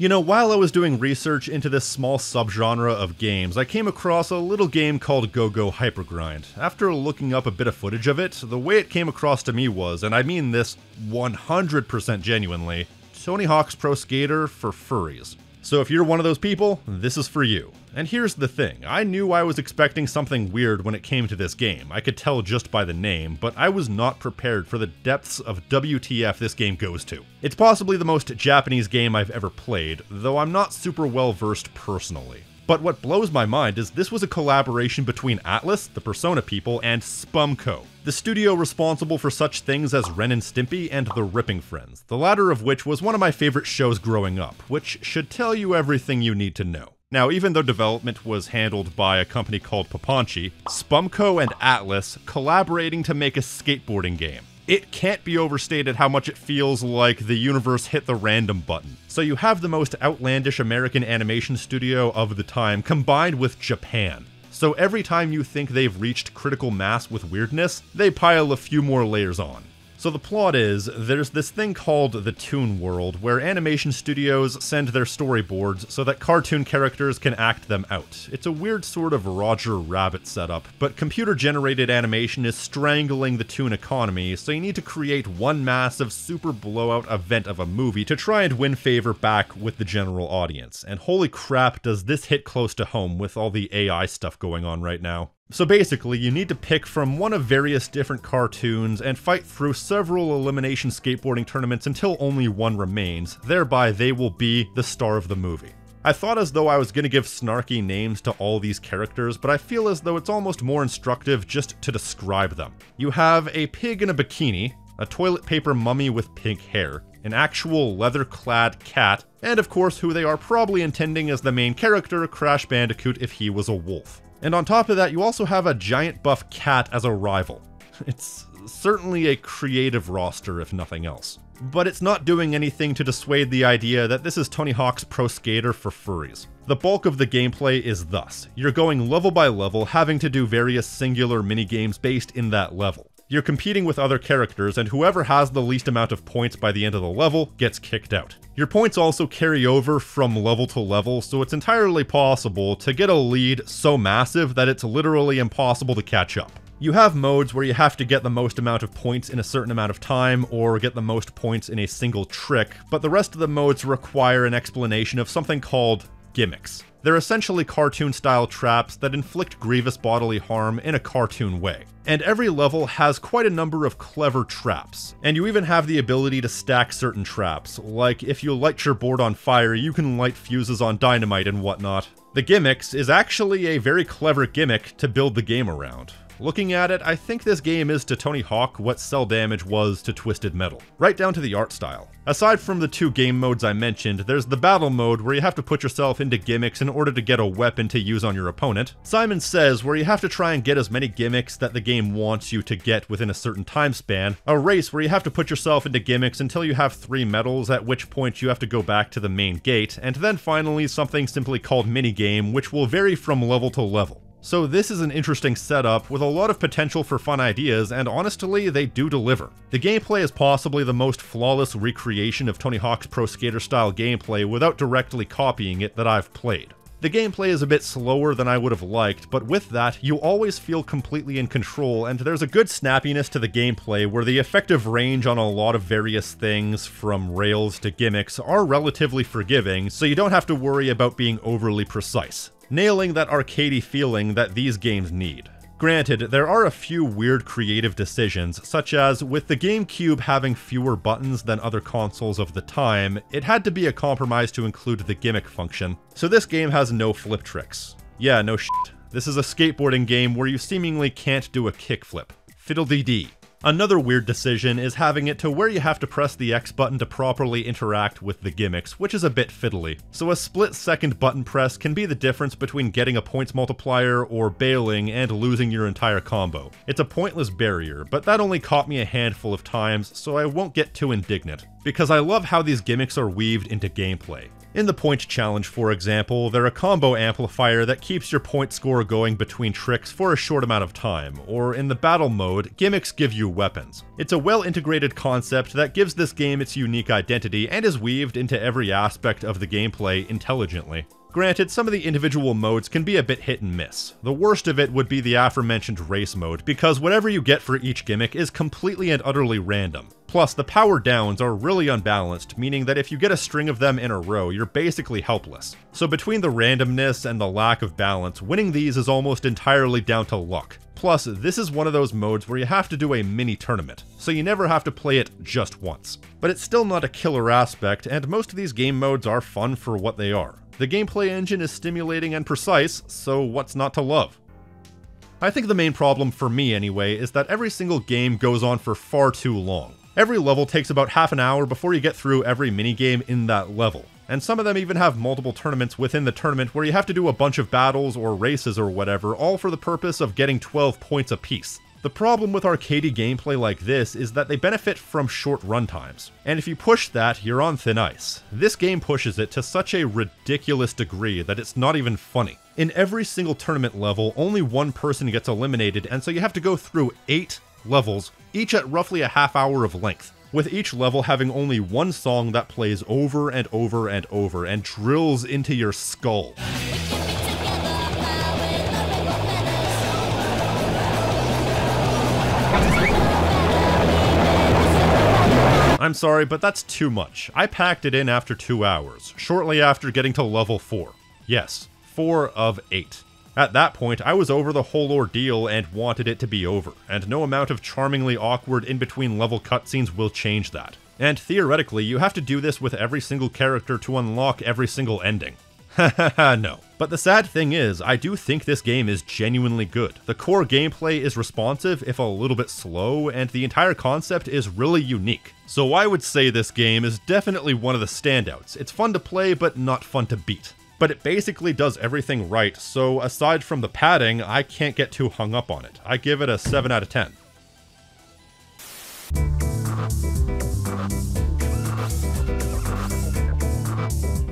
[SPEAKER 1] You know, while I was doing research into this small subgenre of games, I came across a little game called Go Go Hypergrind. After looking up a bit of footage of it, the way it came across to me was, and I mean this 100% genuinely, Tony Hawk's Pro Skater for furries. So if you're one of those people, this is for you. And here's the thing, I knew I was expecting something weird when it came to this game, I could tell just by the name, but I was not prepared for the depths of WTF this game goes to. It's possibly the most Japanese game I've ever played, though I'm not super well versed personally. But what blows my mind is this was a collaboration between Atlus, the Persona people, and Spumco, the studio responsible for such things as Ren and Stimpy and The Ripping Friends, the latter of which was one of my favorite shows growing up, which should tell you everything you need to know. Now, even though development was handled by a company called Poponchi, Spumco and Atlus collaborating to make a skateboarding game it can't be overstated how much it feels like the universe hit the random button. So you have the most outlandish American animation studio of the time combined with Japan. So every time you think they've reached critical mass with weirdness, they pile a few more layers on. So the plot is there's this thing called the Toon World where animation studios send their storyboards so that cartoon characters can act them out. It's a weird sort of Roger Rabbit setup, but computer generated animation is strangling the toon economy, so you need to create one massive super blowout event of a movie to try and win favor back with the general audience. And holy crap, does this hit close to home with all the AI stuff going on right now. So basically, you need to pick from one of various different cartoons and fight through several elimination skateboarding tournaments until only one remains, thereby they will be the star of the movie. I thought as though I was going to give snarky names to all these characters, but I feel as though it's almost more instructive just to describe them. You have a pig in a bikini, a toilet paper mummy with pink hair, an actual leather clad cat, and of course who they are probably intending as the main character, Crash Bandicoot if he was a wolf. And on top of that, you also have a giant buff cat as a rival. It's certainly a creative roster, if nothing else. But it's not doing anything to dissuade the idea that this is Tony Hawk's Pro Skater for furries. The bulk of the gameplay is thus. You're going level by level, having to do various singular minigames based in that level. You're competing with other characters, and whoever has the least amount of points by the end of the level gets kicked out. Your points also carry over from level to level, so it's entirely possible to get a lead so massive that it's literally impossible to catch up. You have modes where you have to get the most amount of points in a certain amount of time or get the most points in a single trick, but the rest of the modes require an explanation of something called gimmicks. They're essentially cartoon style traps that inflict grievous bodily harm in a cartoon way. And every level has quite a number of clever traps. And you even have the ability to stack certain traps, like if you light your board on fire, you can light fuses on dynamite and whatnot. The gimmicks is actually a very clever gimmick to build the game around. Looking at it, I think this game is to Tony Hawk what Cel Damage was to Twisted Metal, right down to the art style. Aside from the two game modes I mentioned, there's the battle mode where you have to put yourself into gimmicks in order to get a weapon to use on your opponent. Simon Says where you have to try and get as many gimmicks that the game wants you to get within a certain time span. A race where you have to put yourself into gimmicks until you have three medals, at which point you have to go back to the main gate. And then finally something simply called minigame, which will vary from level to level. So this is an interesting setup with a lot of potential for fun ideas, and honestly, they do deliver. The gameplay is possibly the most flawless recreation of Tony Hawk's Pro Skater style gameplay without directly copying it that I've played. The gameplay is a bit slower than I would have liked, but with that, you always feel completely in control, and there's a good snappiness to the gameplay where the effective range on a lot of various things, from rails to gimmicks, are relatively forgiving, so you don't have to worry about being overly precise, nailing that arcadey feeling that these games need. Granted, there are a few weird creative decisions, such as with the GameCube having fewer buttons than other consoles of the time, it had to be a compromise to include the gimmick function, so this game has no flip tricks. Yeah, no shit. This is a skateboarding game where you seemingly can't do a kickflip. Fiddle-dee-dee. Another weird decision is having it to where you have to press the X button to properly interact with the gimmicks, which is a bit fiddly. So a split second button press can be the difference between getting a points multiplier or bailing and losing your entire combo. It's a pointless barrier, but that only caught me a handful of times, so I won't get too indignant. Because I love how these gimmicks are weaved into gameplay. In the point challenge, for example, they're a combo amplifier that keeps your point score going between tricks for a short amount of time, or in the battle mode, gimmicks give you weapons. It's a well integrated concept that gives this game its unique identity and is weaved into every aspect of the gameplay intelligently. Granted, some of the individual modes can be a bit hit and miss. The worst of it would be the aforementioned race mode, because whatever you get for each gimmick is completely and utterly random. Plus, the power downs are really unbalanced, meaning that if you get a string of them in a row, you're basically helpless. So between the randomness and the lack of balance, winning these is almost entirely down to luck. Plus, this is one of those modes where you have to do a mini tournament, so you never have to play it just once. But it's still not a killer aspect, and most of these game modes are fun for what they are. The gameplay engine is stimulating and precise, so what's not to love? I think the main problem for me anyway is that every single game goes on for far too long. Every level takes about half an hour before you get through every minigame in that level, and some of them even have multiple tournaments within the tournament where you have to do a bunch of battles or races or whatever, all for the purpose of getting 12 points apiece. The problem with arcadey gameplay like this is that they benefit from short runtimes, and if you push that, you're on thin ice. This game pushes it to such a ridiculous degree that it's not even funny. In every single tournament level, only one person gets eliminated, and so you have to go through 8 levels, each at roughly a half hour of length with each level having only one song that plays over and over and over and drills into your skull. I'm sorry, but that's too much. I packed it in after two hours, shortly after getting to level 4. Yes, 4 of 8. At that point, I was over the whole ordeal and wanted it to be over, and no amount of charmingly awkward in-between level cutscenes will change that. And theoretically, you have to do this with every single character to unlock every single ending. No. But the sad thing is, I do think this game is genuinely good. The core gameplay is responsive, if a little bit slow, and the entire concept is really unique. So I would say this game is definitely one of the standouts. It's fun to play, but not fun to beat. But it basically does everything right, so aside from the padding, I can't get too hung up on it. I give it a 7 out of 10.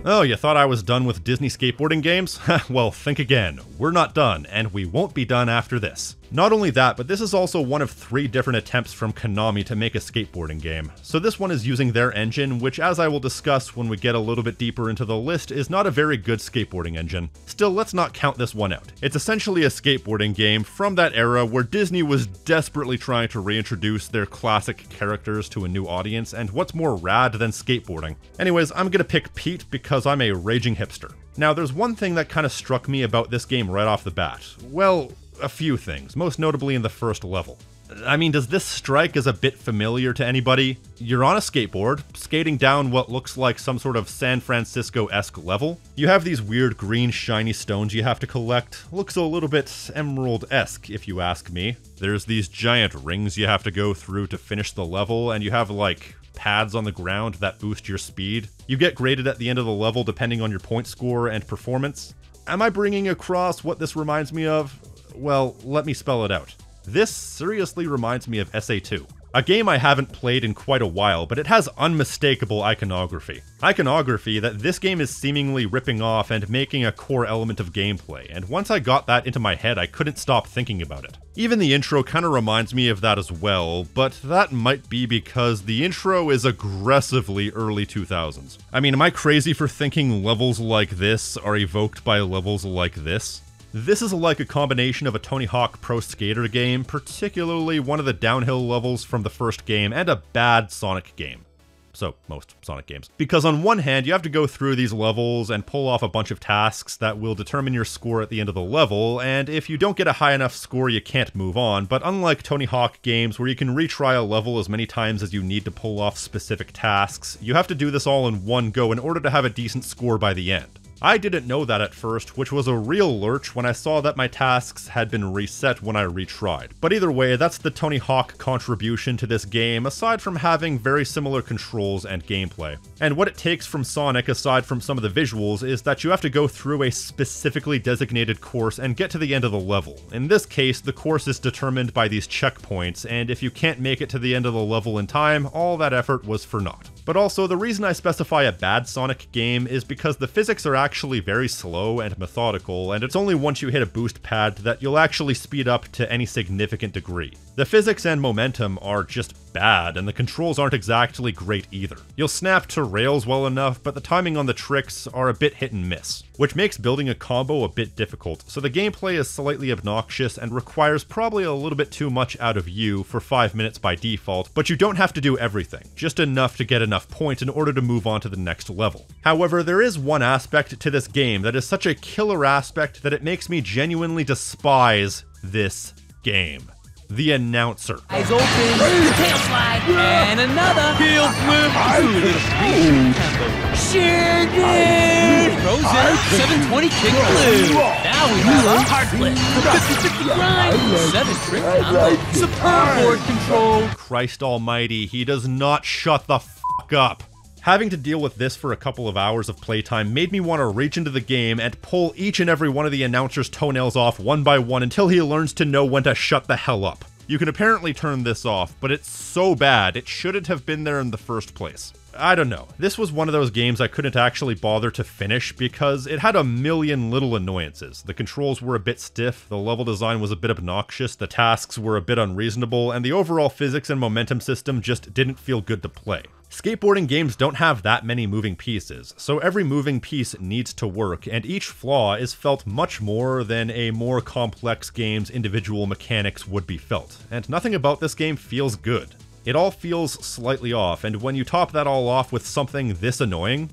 [SPEAKER 1] Oh, you thought I was done with Disney skateboarding games? well, think again. We're not done, and we won't be done after this. Not only that, but this is also one of three different attempts from Konami to make a skateboarding game. So this one is using their engine, which as I will discuss when we get a little bit deeper into the list, is not a very good skateboarding engine. Still, let's not count this one out. It's essentially a skateboarding game from that era where Disney was desperately trying to reintroduce their classic characters to a new audience, and what's more rad than skateboarding? Anyways, I'm gonna pick Pete because I'm a raging hipster. Now, there's one thing that kind of struck me about this game right off the bat. Well, a few things, most notably in the first level. I mean, does this strike as a bit familiar to anybody? You're on a skateboard, skating down what looks like some sort of San Francisco esque level. You have these weird green shiny stones you have to collect. Looks a little bit emerald esque, if you ask me. There's these giant rings you have to go through to finish the level, and you have like pads on the ground that boost your speed. You get graded at the end of the level depending on your point score and performance. Am I bringing across what this reminds me of? Well, let me spell it out. This seriously reminds me of SA2. A game I haven't played in quite a while, but it has unmistakable iconography. Iconography that this game is seemingly ripping off and making a core element of gameplay, and once I got that into my head, I couldn't stop thinking about it. Even the intro kinda reminds me of that as well, but that might be because the intro is aggressively early 2000s. I mean, am I crazy for thinking levels like this are evoked by levels like this? This is like a combination of a Tony Hawk Pro Skater game, particularly one of the downhill levels from the first game, and a bad Sonic game. So, most Sonic games. Because on one hand, you have to go through these levels and pull off a bunch of tasks that will determine your score at the end of the level, and if you don't get a high enough score, you can't move on. But unlike Tony Hawk games where you can retry a level as many times as you need to pull off specific tasks, you have to do this all in one go in order to have a decent score by the end. I didn't know that at first, which was a real lurch when I saw that my tasks had been reset when I retried. But either way, that's the Tony Hawk contribution to this game, aside from having very similar controls and gameplay. And what it takes from Sonic, aside from some of the visuals, is that you have to go through a specifically designated course and get to the end of the level. In this case, the course is determined by these checkpoints, and if you can't make it to the end of the level in time, all that effort was for naught. But also, the reason I specify a bad Sonic game is because the physics are actually very slow and methodical, and it's only once you hit a boost pad that you'll actually speed up to any significant degree. The physics and momentum are just bad, and the controls aren't exactly great either. You'll snap to rails well enough, but the timing on the tricks are a bit hit and miss, which makes building a combo a bit difficult, so the gameplay is slightly obnoxious and requires probably a little bit too much out of you for 5 minutes by default, but you don't have to do everything, just enough to get enough points in order to move on to the next level. However, there is one aspect to this game that is such a killer aspect that it makes me genuinely despise this game the announcer.
[SPEAKER 5] Eyes open, tail slide, and another heel flip. Ooh, little speed combo. Sure did. Throws in 720 kick blue. Now we have a hard flip. 50-50 grind. Seven trick combo. Superb board control.
[SPEAKER 1] Christ almighty, he does not shut the fuck up. Having to deal with this for a couple of hours of playtime made me want to reach into the game and pull each and every one of the announcer's toenails off one by one until he learns to know when to shut the hell up. You can apparently turn this off, but it's so bad it shouldn't have been there in the first place. I don't know. This was one of those games I couldn't actually bother to finish because it had a million little annoyances. The controls were a bit stiff, the level design was a bit obnoxious, the tasks were a bit unreasonable, and the overall physics and momentum system just didn't feel good to play. Skateboarding games don't have that many moving pieces, so every moving piece needs to work, and each flaw is felt much more than a more complex game's individual mechanics would be felt, and nothing about this game feels good. It all feels slightly off, and when you top that all off with something this annoying,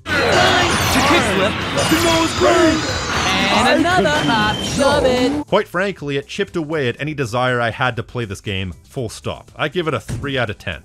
[SPEAKER 5] And another hop, shove it.
[SPEAKER 1] quite frankly, it chipped away at any desire I had to play this game, full stop. I give it a 3 out of 10.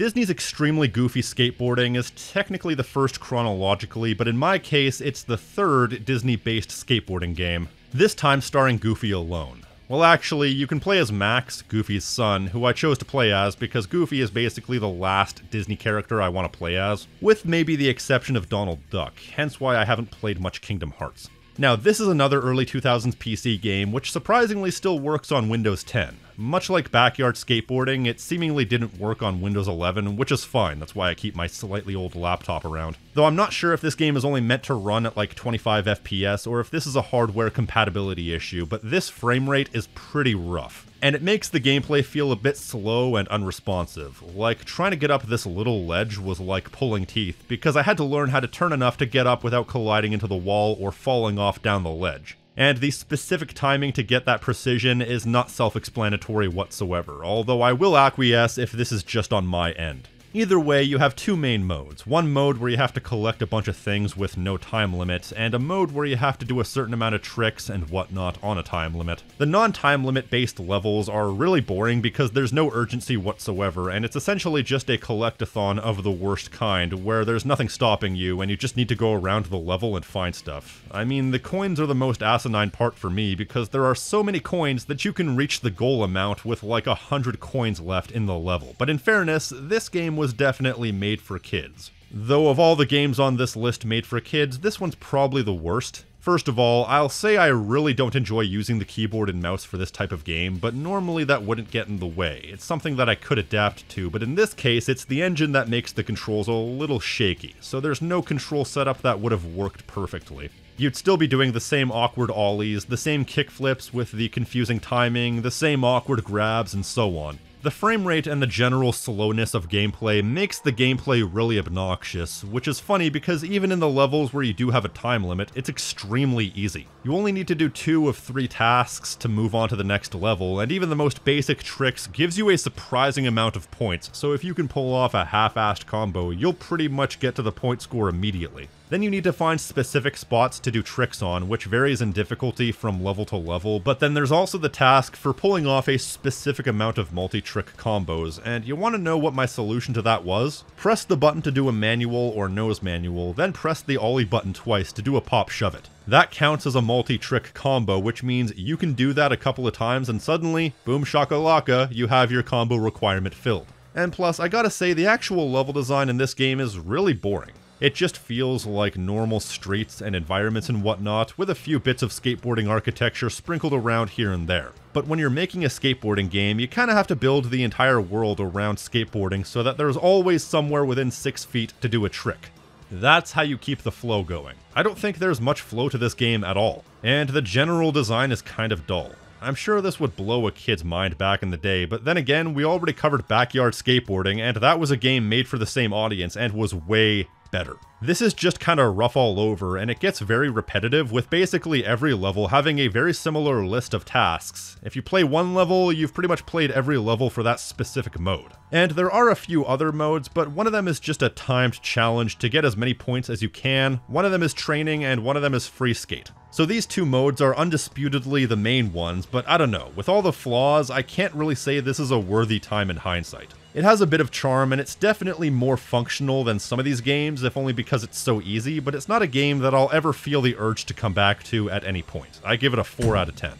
[SPEAKER 1] Disney's extremely goofy skateboarding is technically the first chronologically, but in my case, it's the third Disney based skateboarding game, this time starring Goofy alone. Well, actually, you can play as Max, Goofy's son, who I chose to play as because Goofy is basically the last Disney character I want to play as, with maybe the exception of Donald Duck, hence why I haven't played much Kingdom Hearts. Now, this is another early 2000s PC game which surprisingly still works on Windows 10. Much like Backyard Skateboarding, it seemingly didn't work on Windows 11, which is fine, that's why I keep my slightly old laptop around. Though I'm not sure if this game is only meant to run at like 25 FPS or if this is a hardware compatibility issue, but this frame rate is pretty rough. And it makes the gameplay feel a bit slow and unresponsive. Like, trying to get up this little ledge was like pulling teeth, because I had to learn how to turn enough to get up without colliding into the wall or falling off down the ledge and the specific timing to get that precision is not self-explanatory whatsoever, although I will acquiesce if this is just on my end. Either way, you have two main modes. One mode where you have to collect a bunch of things with no time limit, and a mode where you have to do a certain amount of tricks and whatnot on a time limit. The non-time limit based levels are really boring because there's no urgency whatsoever, and it's essentially just a collectathon of the worst kind, where there's nothing stopping you and you just need to go around the level and find stuff. I mean, the coins are the most asinine part for me because there are so many coins that you can reach the goal amount with like a hundred coins left in the level. But in fairness, this game was definitely made for kids. Though of all the games on this list made for kids, this one's probably the worst. First of all, I'll say I really don't enjoy using the keyboard and mouse for this type of game, but normally that wouldn't get in the way. It's something that I could adapt to, but in this case, it's the engine that makes the controls a little shaky, so there's no control setup that would have worked perfectly. You'd still be doing the same awkward ollies, the same kickflips with the confusing timing, the same awkward grabs, and so on. The frame rate and the general slowness of gameplay makes the gameplay really obnoxious, which is funny because even in the levels where you do have a time limit, it's extremely easy. You only need to do two of three tasks to move on to the next level, and even the most basic tricks gives you a surprising amount of points, so if you can pull off a half-assed combo, you'll pretty much get to the point score immediately. Then you need to find specific spots to do tricks on, which varies in difficulty from level to level, but then there's also the task for pulling off a specific amount of multi-trick combos, and you want to know what my solution to that was? Press the button to do a manual or nose manual, then press the ollie button twice to do a pop shove it. That counts as a multi-trick combo, which means you can do that a couple of times and suddenly, boom shakalaka, you have your combo requirement filled. And plus, I gotta say, the actual level design in this game is really boring. It just feels like normal streets and environments and whatnot, with a few bits of skateboarding architecture sprinkled around here and there. But when you're making a skateboarding game, you kinda have to build the entire world around skateboarding so that there's always somewhere within 6 feet to do a trick. That's how you keep the flow going. I don't think there's much flow to this game at all, and the general design is kind of dull. I'm sure this would blow a kid's mind back in the day, but then again, we already covered backyard skateboarding, and that was a game made for the same audience and was way better. This is just kind of rough all over, and it gets very repetitive, with basically every level having a very similar list of tasks. If you play one level, you've pretty much played every level for that specific mode. And there are a few other modes, but one of them is just a timed challenge to get as many points as you can, one of them is training, and one of them is free skate. So these two modes are undisputedly the main ones, but I don't know, with all the flaws, I can't really say this is a worthy time in hindsight. It has a bit of charm, and it's definitely more functional than some of these games, if only because it's so easy, but it's not a game that I'll ever feel the urge to come back to at any point. I give it a 4 out of 10.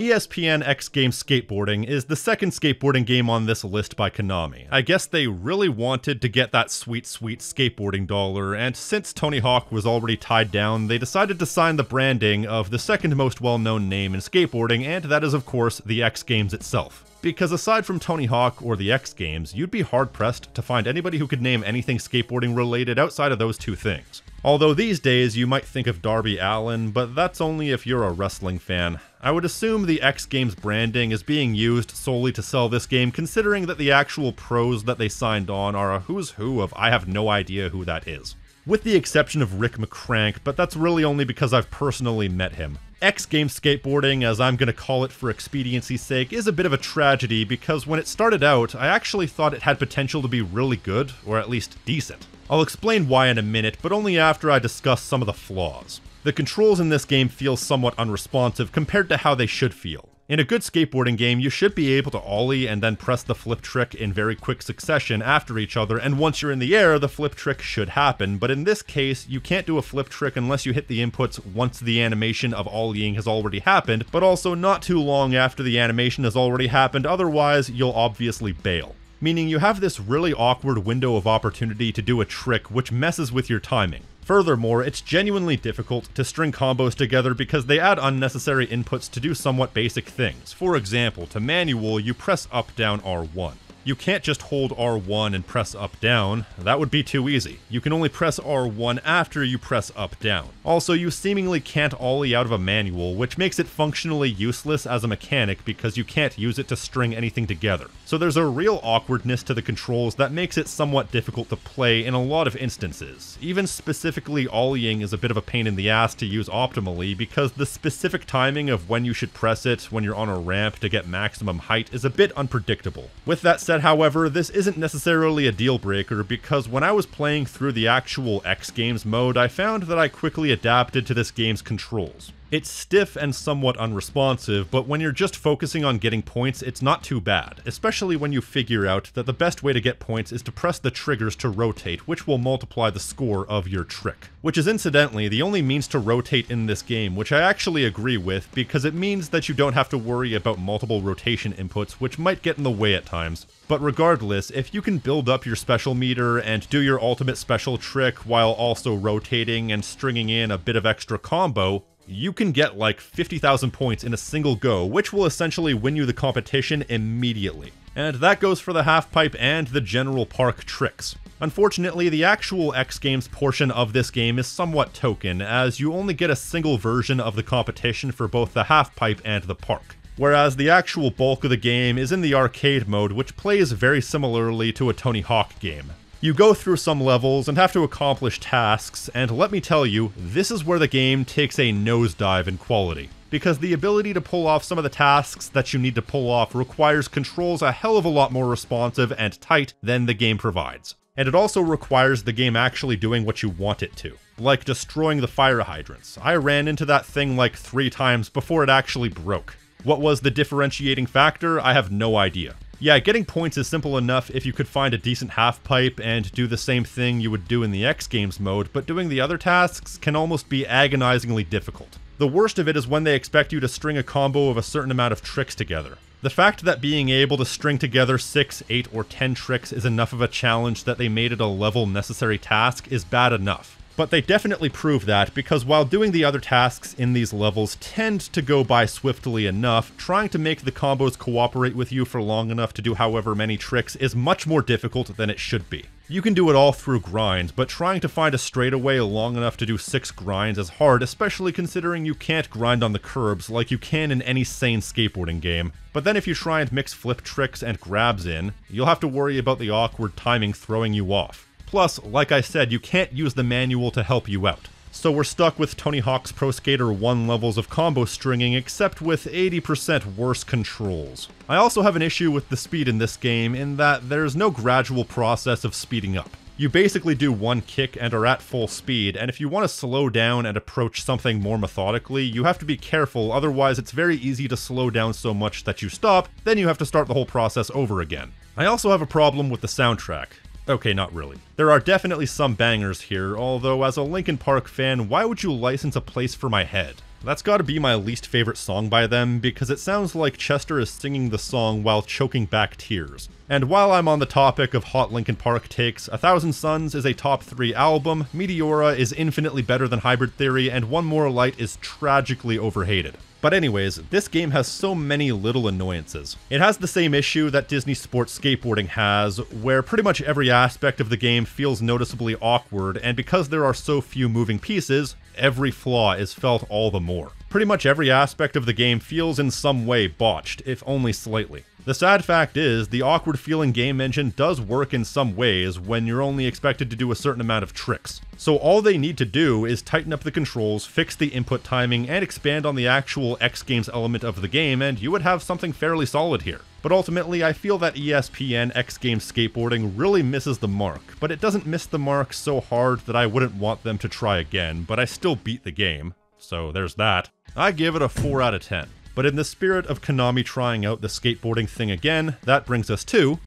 [SPEAKER 1] ESPN X Games Skateboarding is the second skateboarding game on this list by Konami. I guess they really wanted to get that sweet, sweet skateboarding dollar, and since Tony Hawk was already tied down, they decided to sign the branding of the second most well known name in skateboarding, and that is, of course, the X Games itself. Because aside from Tony Hawk or the X Games, you'd be hard pressed to find anybody who could name anything skateboarding related outside of those two things. Although these days you might think of Darby Allin, but that's only if you're a wrestling fan. I would assume the X Games branding is being used solely to sell this game, considering that the actual pros that they signed on are a who's who of I have no idea who that is. With the exception of Rick McCrank, but that's really only because I've personally met him. X Games skateboarding, as I'm going to call it for expediency's sake, is a bit of a tragedy because when it started out, I actually thought it had potential to be really good, or at least decent. I'll explain why in a minute, but only after I discuss some of the flaws. The controls in this game feel somewhat unresponsive compared to how they should feel. In a good skateboarding game, you should be able to ollie and then press the flip trick in very quick succession after each other, and once you're in the air, the flip trick should happen, but in this case, you can't do a flip trick unless you hit the inputs once the animation of ollieing has already happened, but also not too long after the animation has already happened, otherwise you'll obviously bail meaning you have this really awkward window of opportunity to do a trick which messes with your timing. Furthermore, it's genuinely difficult to string combos together because they add unnecessary inputs to do somewhat basic things. For example, to manual, you press up down R1. You can't just hold R1 and press up down, that would be too easy. You can only press R1 after you press up down. Also, you seemingly can't ollie out of a manual, which makes it functionally useless as a mechanic because you can't use it to string anything together. So there's a real awkwardness to the controls that makes it somewhat difficult to play in a lot of instances. Even specifically ollieing is a bit of a pain in the ass to use optimally because the specific timing of when you should press it when you're on a ramp to get maximum height is a bit unpredictable. With that however, this isn't necessarily a deal breaker because when I was playing through the actual X Games mode, I found that I quickly adapted to this game's controls. It's stiff and somewhat unresponsive, but when you're just focusing on getting points, it's not too bad, especially when you figure out that the best way to get points is to press the triggers to rotate, which will multiply the score of your trick. Which is incidentally the only means to rotate in this game, which I actually agree with, because it means that you don't have to worry about multiple rotation inputs, which might get in the way at times. But regardless, if you can build up your special meter and do your ultimate special trick while also rotating and stringing in a bit of extra combo, you can get like 50,000 points in a single go, which will essentially win you the competition immediately. And that goes for the halfpipe and the general park tricks. Unfortunately, the actual X Games portion of this game is somewhat token, as you only get a single version of the competition for both the halfpipe and the park. Whereas the actual bulk of the game is in the arcade mode, which plays very similarly to a Tony Hawk game. You go through some levels and have to accomplish tasks, and let me tell you, this is where the game takes a nosedive in quality. Because the ability to pull off some of the tasks that you need to pull off requires controls a hell of a lot more responsive and tight than the game provides. And it also requires the game actually doing what you want it to, like destroying the fire hydrants. I ran into that thing like three times before it actually broke. What was the differentiating factor? I have no idea. Yeah, getting points is simple enough if you could find a decent half pipe and do the same thing you would do in the X Games mode, but doing the other tasks can almost be agonizingly difficult. The worst of it is when they expect you to string a combo of a certain amount of tricks together. The fact that being able to string together 6, 8, or 10 tricks is enough of a challenge that they made it a level necessary task is bad enough. But they definitely prove that because while doing the other tasks in these levels tend to go by swiftly enough, trying to make the combos cooperate with you for long enough to do however many tricks is much more difficult than it should be. You can do it all through grinds, but trying to find a straightaway long enough to do 6 grinds is hard, especially considering you can't grind on the curbs like you can in any sane skateboarding game. But then if you try and mix flip tricks and grabs in, you'll have to worry about the awkward timing throwing you off. Plus, like I said, you can't use the manual to help you out. So we're stuck with Tony Hawk's Pro Skater 1 levels of combo stringing, except with 80% worse controls. I also have an issue with the speed in this game in that there's no gradual process of speeding up. You basically do one kick and are at full speed, and if you want to slow down and approach something more methodically, you have to be careful, otherwise it's very easy to slow down so much that you stop, then you have to start the whole process over again. I also have a problem with the soundtrack. Okay, not really. There are definitely some bangers here, although as a Linkin Park fan, why would you license a place for my head? That's gotta be my least favorite song by them, because it sounds like Chester is singing the song while choking back tears. And while I'm on the topic of hot Linkin Park takes, A Thousand Suns is a top 3 album, Meteora is infinitely better than Hybrid Theory, and One More Light is tragically overhated. But anyways, this game has so many little annoyances. It has the same issue that Disney Sports Skateboarding has, where pretty much every aspect of the game feels noticeably awkward, and because there are so few moving pieces, every flaw is felt all the more. Pretty much every aspect of the game feels in some way botched, if only slightly. The sad fact is, the awkward feeling game engine does work in some ways when you're only expected to do a certain amount of tricks. So all they need to do is tighten up the controls, fix the input timing, and expand on the actual X Games element of the game, and you would have something fairly solid here. But ultimately, I feel that ESPN X Games Skateboarding really misses the mark, but it doesn't miss the mark so hard that I wouldn't want them to try again, but I still beat the game. So there's that. I give it a 4 out of 10. But in the spirit of Konami trying out the skateboarding thing again, that brings us to.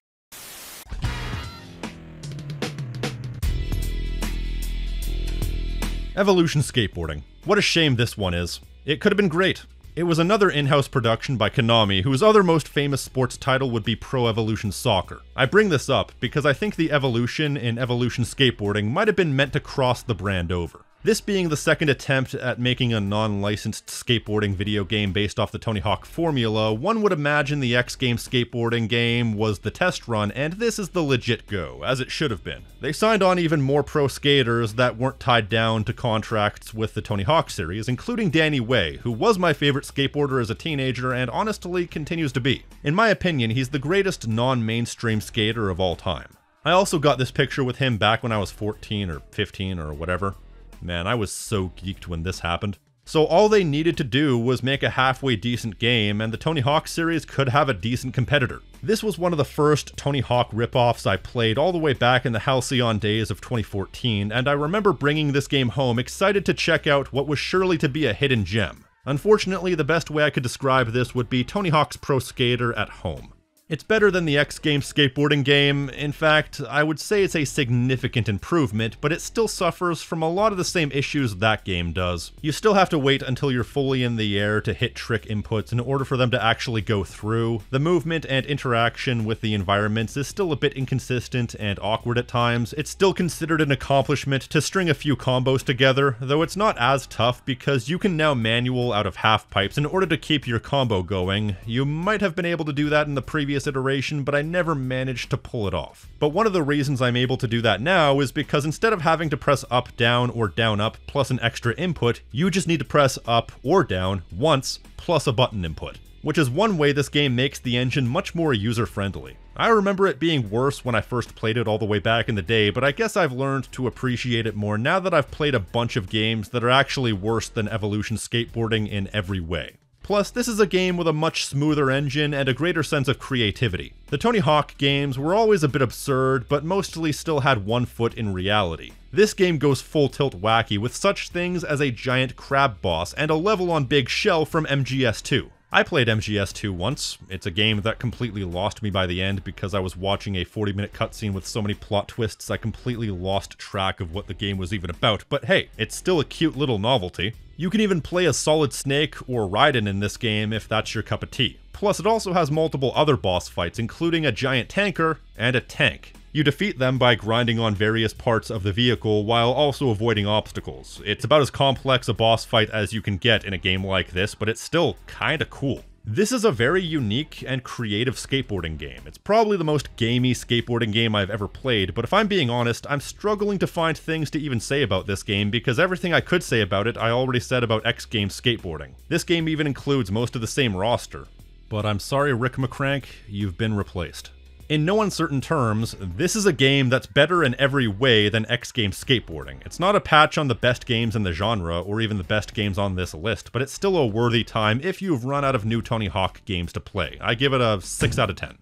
[SPEAKER 1] Evolution Skateboarding. What a shame this one is. It could have been great. It was another in-house production by Konami, whose other most famous sports title would be Pro Evolution Soccer. I bring this up because I think the evolution in Evolution Skateboarding might have been meant to cross the brand over. This being the second attempt at making a non-licensed skateboarding video game based off the Tony Hawk formula, one would imagine the X Games skateboarding game was the test run, and this is the legit go, as it should have been. They signed on even more pro skaters that weren't tied down to contracts with the Tony Hawk series, including Danny Way, who was my favorite skateboarder as a teenager and honestly continues to be. In my opinion, he's the greatest non-mainstream skater of all time. I also got this picture with him back when I was 14 or 15 or whatever. Man, I was so geeked when this happened. So all they needed to do was make a halfway decent game, and the Tony Hawk series could have a decent competitor. This was one of the first Tony Hawk ripoffs I played all the way back in the Halcyon days of 2014, and I remember bringing this game home excited to check out what was surely to be a hidden gem. Unfortunately, the best way I could describe this would be Tony Hawk's Pro Skater at home. It's better than the X Games skateboarding game. In fact, I would say it's a significant improvement, but it still suffers from a lot of the same issues that game does. You still have to wait until you're fully in the air to hit trick inputs in order for them to actually go through. The movement and interaction with the environments is still a bit inconsistent and awkward at times. It's still considered an accomplishment to string a few combos together, though it's not as tough because you can now manual out of half pipes in order to keep your combo going. You might have been able to do that in the previous previous iteration, but I never managed to pull it off. But one of the reasons I'm able to do that now is because instead of having to press up, down, or down, up, plus an extra input, you just need to press up or down once, plus a button input which is one way this game makes the engine much more user-friendly. I remember it being worse when I first played it all the way back in the day, but I guess I've learned to appreciate it more now that I've played a bunch of games that are actually worse than Evolution Skateboarding in every way. Plus, this is a game with a much smoother engine and a greater sense of creativity. The Tony Hawk games were always a bit absurd, but mostly still had one foot in reality. This game goes full tilt wacky with such things as a giant crab boss and a level on Big Shell from MGS2. I played MGS2 once. It's a game that completely lost me by the end because I was watching a 40 minute cutscene with so many plot twists I completely lost track of what the game was even about. But hey, it's still a cute little novelty. You can even play as Solid Snake or Raiden in this game if that's your cup of tea. Plus, it also has multiple other boss fights, including a giant tanker and a tank. You defeat them by grinding on various parts of the vehicle while also avoiding obstacles. It's about as complex a boss fight as you can get in a game like this, but it's still kinda cool. This is a very unique and creative skateboarding game. It's probably the most gamey skateboarding game I've ever played, but if I'm being honest, I'm struggling to find things to even say about this game because everything I could say about it I already said about X Games skateboarding. This game even includes most of the same roster. But I'm sorry Rick McCrank, you've been replaced. In no uncertain terms, this is a game that's better in every way than X Games Skateboarding. It's not a patch on the best games in the genre, or even the best games on this list, but it's still a worthy time if you've run out of new Tony Hawk games to play. I give it a 6 out of 10.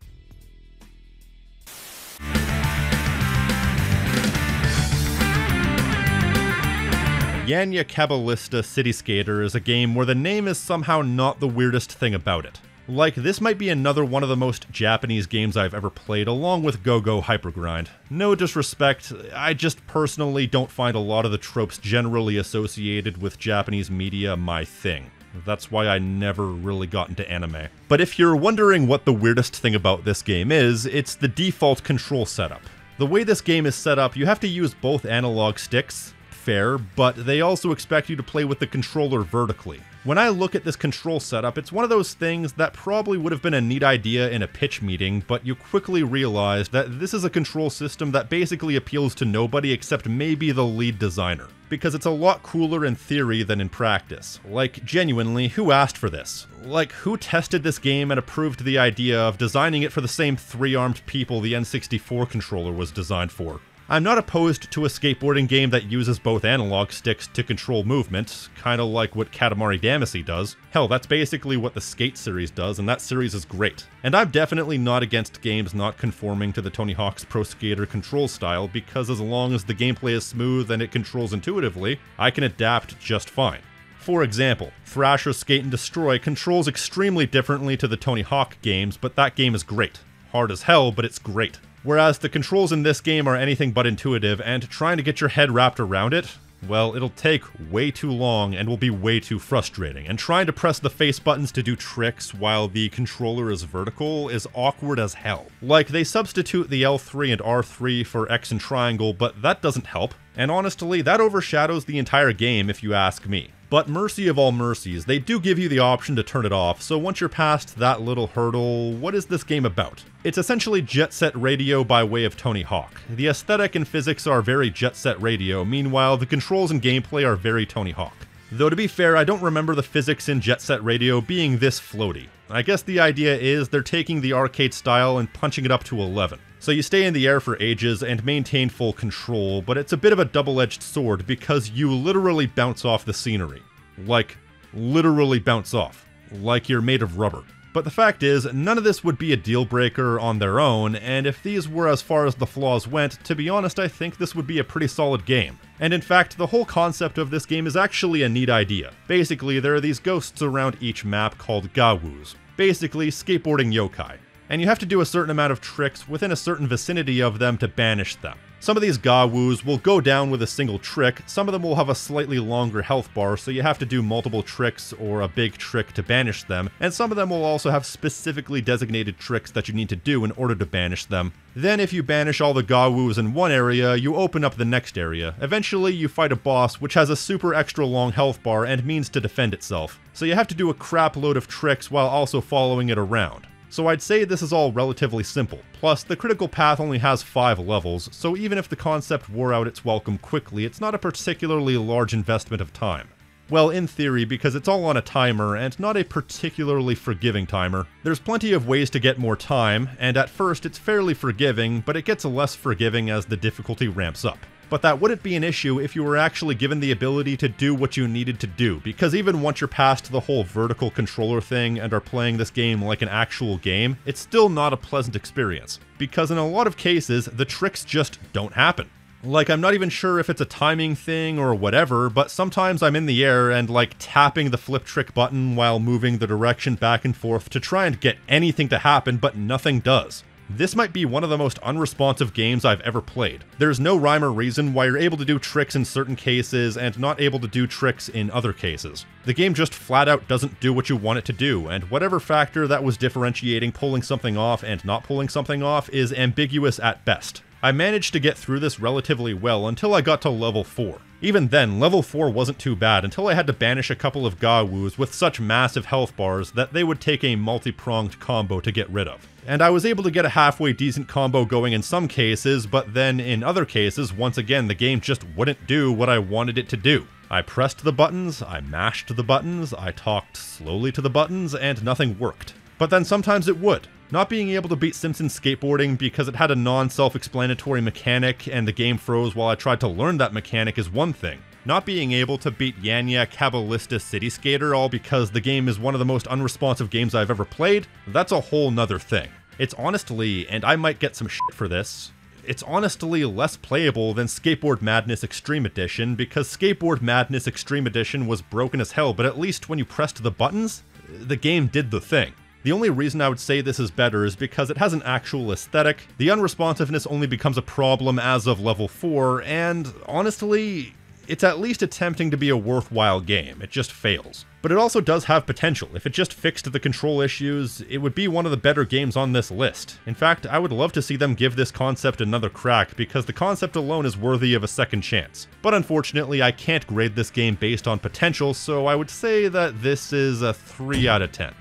[SPEAKER 1] Yanya Caballista City Skater is a game where the name is somehow not the weirdest thing about it. Like, this might be another one of the most Japanese games I've ever played, along with Go-Go Hypergrind. No disrespect, I just personally don't find a lot of the tropes generally associated with Japanese media my thing. That's why I never really got into anime. But if you're wondering what the weirdest thing about this game is, it's the default control setup. The way this game is set up, you have to use both analog sticks, fair, but they also expect you to play with the controller vertically. When I look at this control setup, it's one of those things that probably would have been a neat idea in a pitch meeting, but you quickly realize that this is a control system that basically appeals to nobody except maybe the lead designer. Because it's a lot cooler in theory than in practice. Like, genuinely, who asked for this? Like, who tested this game and approved the idea of designing it for the same three-armed people the N64 controller was designed for? I'm not opposed to a skateboarding game that uses both analog sticks to control movement, kinda like what Katamari Damacy does. Hell, that's basically what the Skate series does, and that series is great. And I'm definitely not against games not conforming to the Tony Hawk's Pro Skater control style, because as long as the gameplay is smooth and it controls intuitively, I can adapt just fine. For example, Thrasher Skate and Destroy controls extremely differently to the Tony Hawk games, but that game is great. Hard as hell, but it's great. Whereas the controls in this game are anything but intuitive, and trying to get your head wrapped around it, well, it'll take way too long and will be way too frustrating. And trying to press the face buttons to do tricks while the controller is vertical is awkward as hell. Like, they substitute the L3 and R3 for X and triangle, but that doesn't help. And honestly, that overshadows the entire game if you ask me. But mercy of all mercies, they do give you the option to turn it off, so once you're past that little hurdle, what is this game about? It's essentially Jet Set Radio by way of Tony Hawk. The aesthetic and physics are very Jet Set Radio, meanwhile the controls and gameplay are very Tony Hawk. Though to be fair, I don't remember the physics in Jet Set Radio being this floaty. I guess the idea is they're taking the arcade style and punching it up to 11. So you stay in the air for ages and maintain full control, but it's a bit of a double-edged sword because you literally bounce off the scenery. Like, literally bounce off. Like you're made of rubber. But the fact is, none of this would be a deal breaker on their own, and if these were as far as the flaws went, to be honest, I think this would be a pretty solid game. And in fact, the whole concept of this game is actually a neat idea. Basically, there are these ghosts around each map called Gawus, basically skateboarding yokai, and you have to do a certain amount of tricks within a certain vicinity of them to banish them. Some of these Gawus will go down with a single trick, some of them will have a slightly longer health bar, so you have to do multiple tricks or a big trick to banish them, and some of them will also have specifically designated tricks that you need to do in order to banish them. Then if you banish all the Gawus in one area, you open up the next area. Eventually you fight a boss which has a super extra long health bar and means to defend itself, so you have to do a crap load of tricks while also following it around so I'd say this is all relatively simple. Plus, the critical path only has 5 levels, so even if the concept wore out its welcome quickly, it's not a particularly large investment of time. Well, in theory, because it's all on a timer, and not a particularly forgiving timer. There's plenty of ways to get more time, and at first it's fairly forgiving, but it gets less forgiving as the difficulty ramps up but that wouldn't be an issue if you were actually given the ability to do what you needed to do, because even once you're past the whole vertical controller thing and are playing this game like an actual game, it's still not a pleasant experience, because in a lot of cases, the tricks just don't happen. Like, I'm not even sure if it's a timing thing or whatever, but sometimes I'm in the air and, like, tapping the flip trick button while moving the direction back and forth to try and get anything to happen, but nothing does. This might be one of the most unresponsive games I've ever played. There's no rhyme or reason why you're able to do tricks in certain cases and not able to do tricks in other cases. The game just flat out doesn't do what you want it to do, and whatever factor that was differentiating pulling something off and not pulling something off is ambiguous at best. I managed to get through this relatively well until I got to level 4. Even then, level 4 wasn't too bad until I had to banish a couple of Gawus with such massive health bars that they would take a multi-pronged combo to get rid of and I was able to get a halfway decent combo going in some cases, but then in other cases, once again, the game just wouldn't do what I wanted it to do. I pressed the buttons, I mashed the buttons, I talked slowly to the buttons, and nothing worked. But then sometimes it would. Not being able to beat Simpsons skateboarding because it had a non-self-explanatory mechanic and the game froze while I tried to learn that mechanic is one thing. Not being able to beat Yanya Caballista City Skater all because the game is one of the most unresponsive games I've ever played, that's a whole nother thing. It's honestly, and I might get some shit for this, it's honestly less playable than Skateboard Madness Extreme Edition because Skateboard Madness Extreme Edition was broken as hell, but at least when you pressed the buttons, the game did the thing. The only reason I would say this is better is because it has an actual aesthetic, the unresponsiveness only becomes a problem as of level 4, and honestly, it's at least attempting to be a worthwhile game, it just fails. But it also does have potential. If it just fixed the control issues, it would be one of the better games on this list. In fact, I would love to see them give this concept another crack, because the concept alone is worthy of a second chance. But unfortunately, I can't grade this game based on potential, so I would say that this is a 3 out of 10.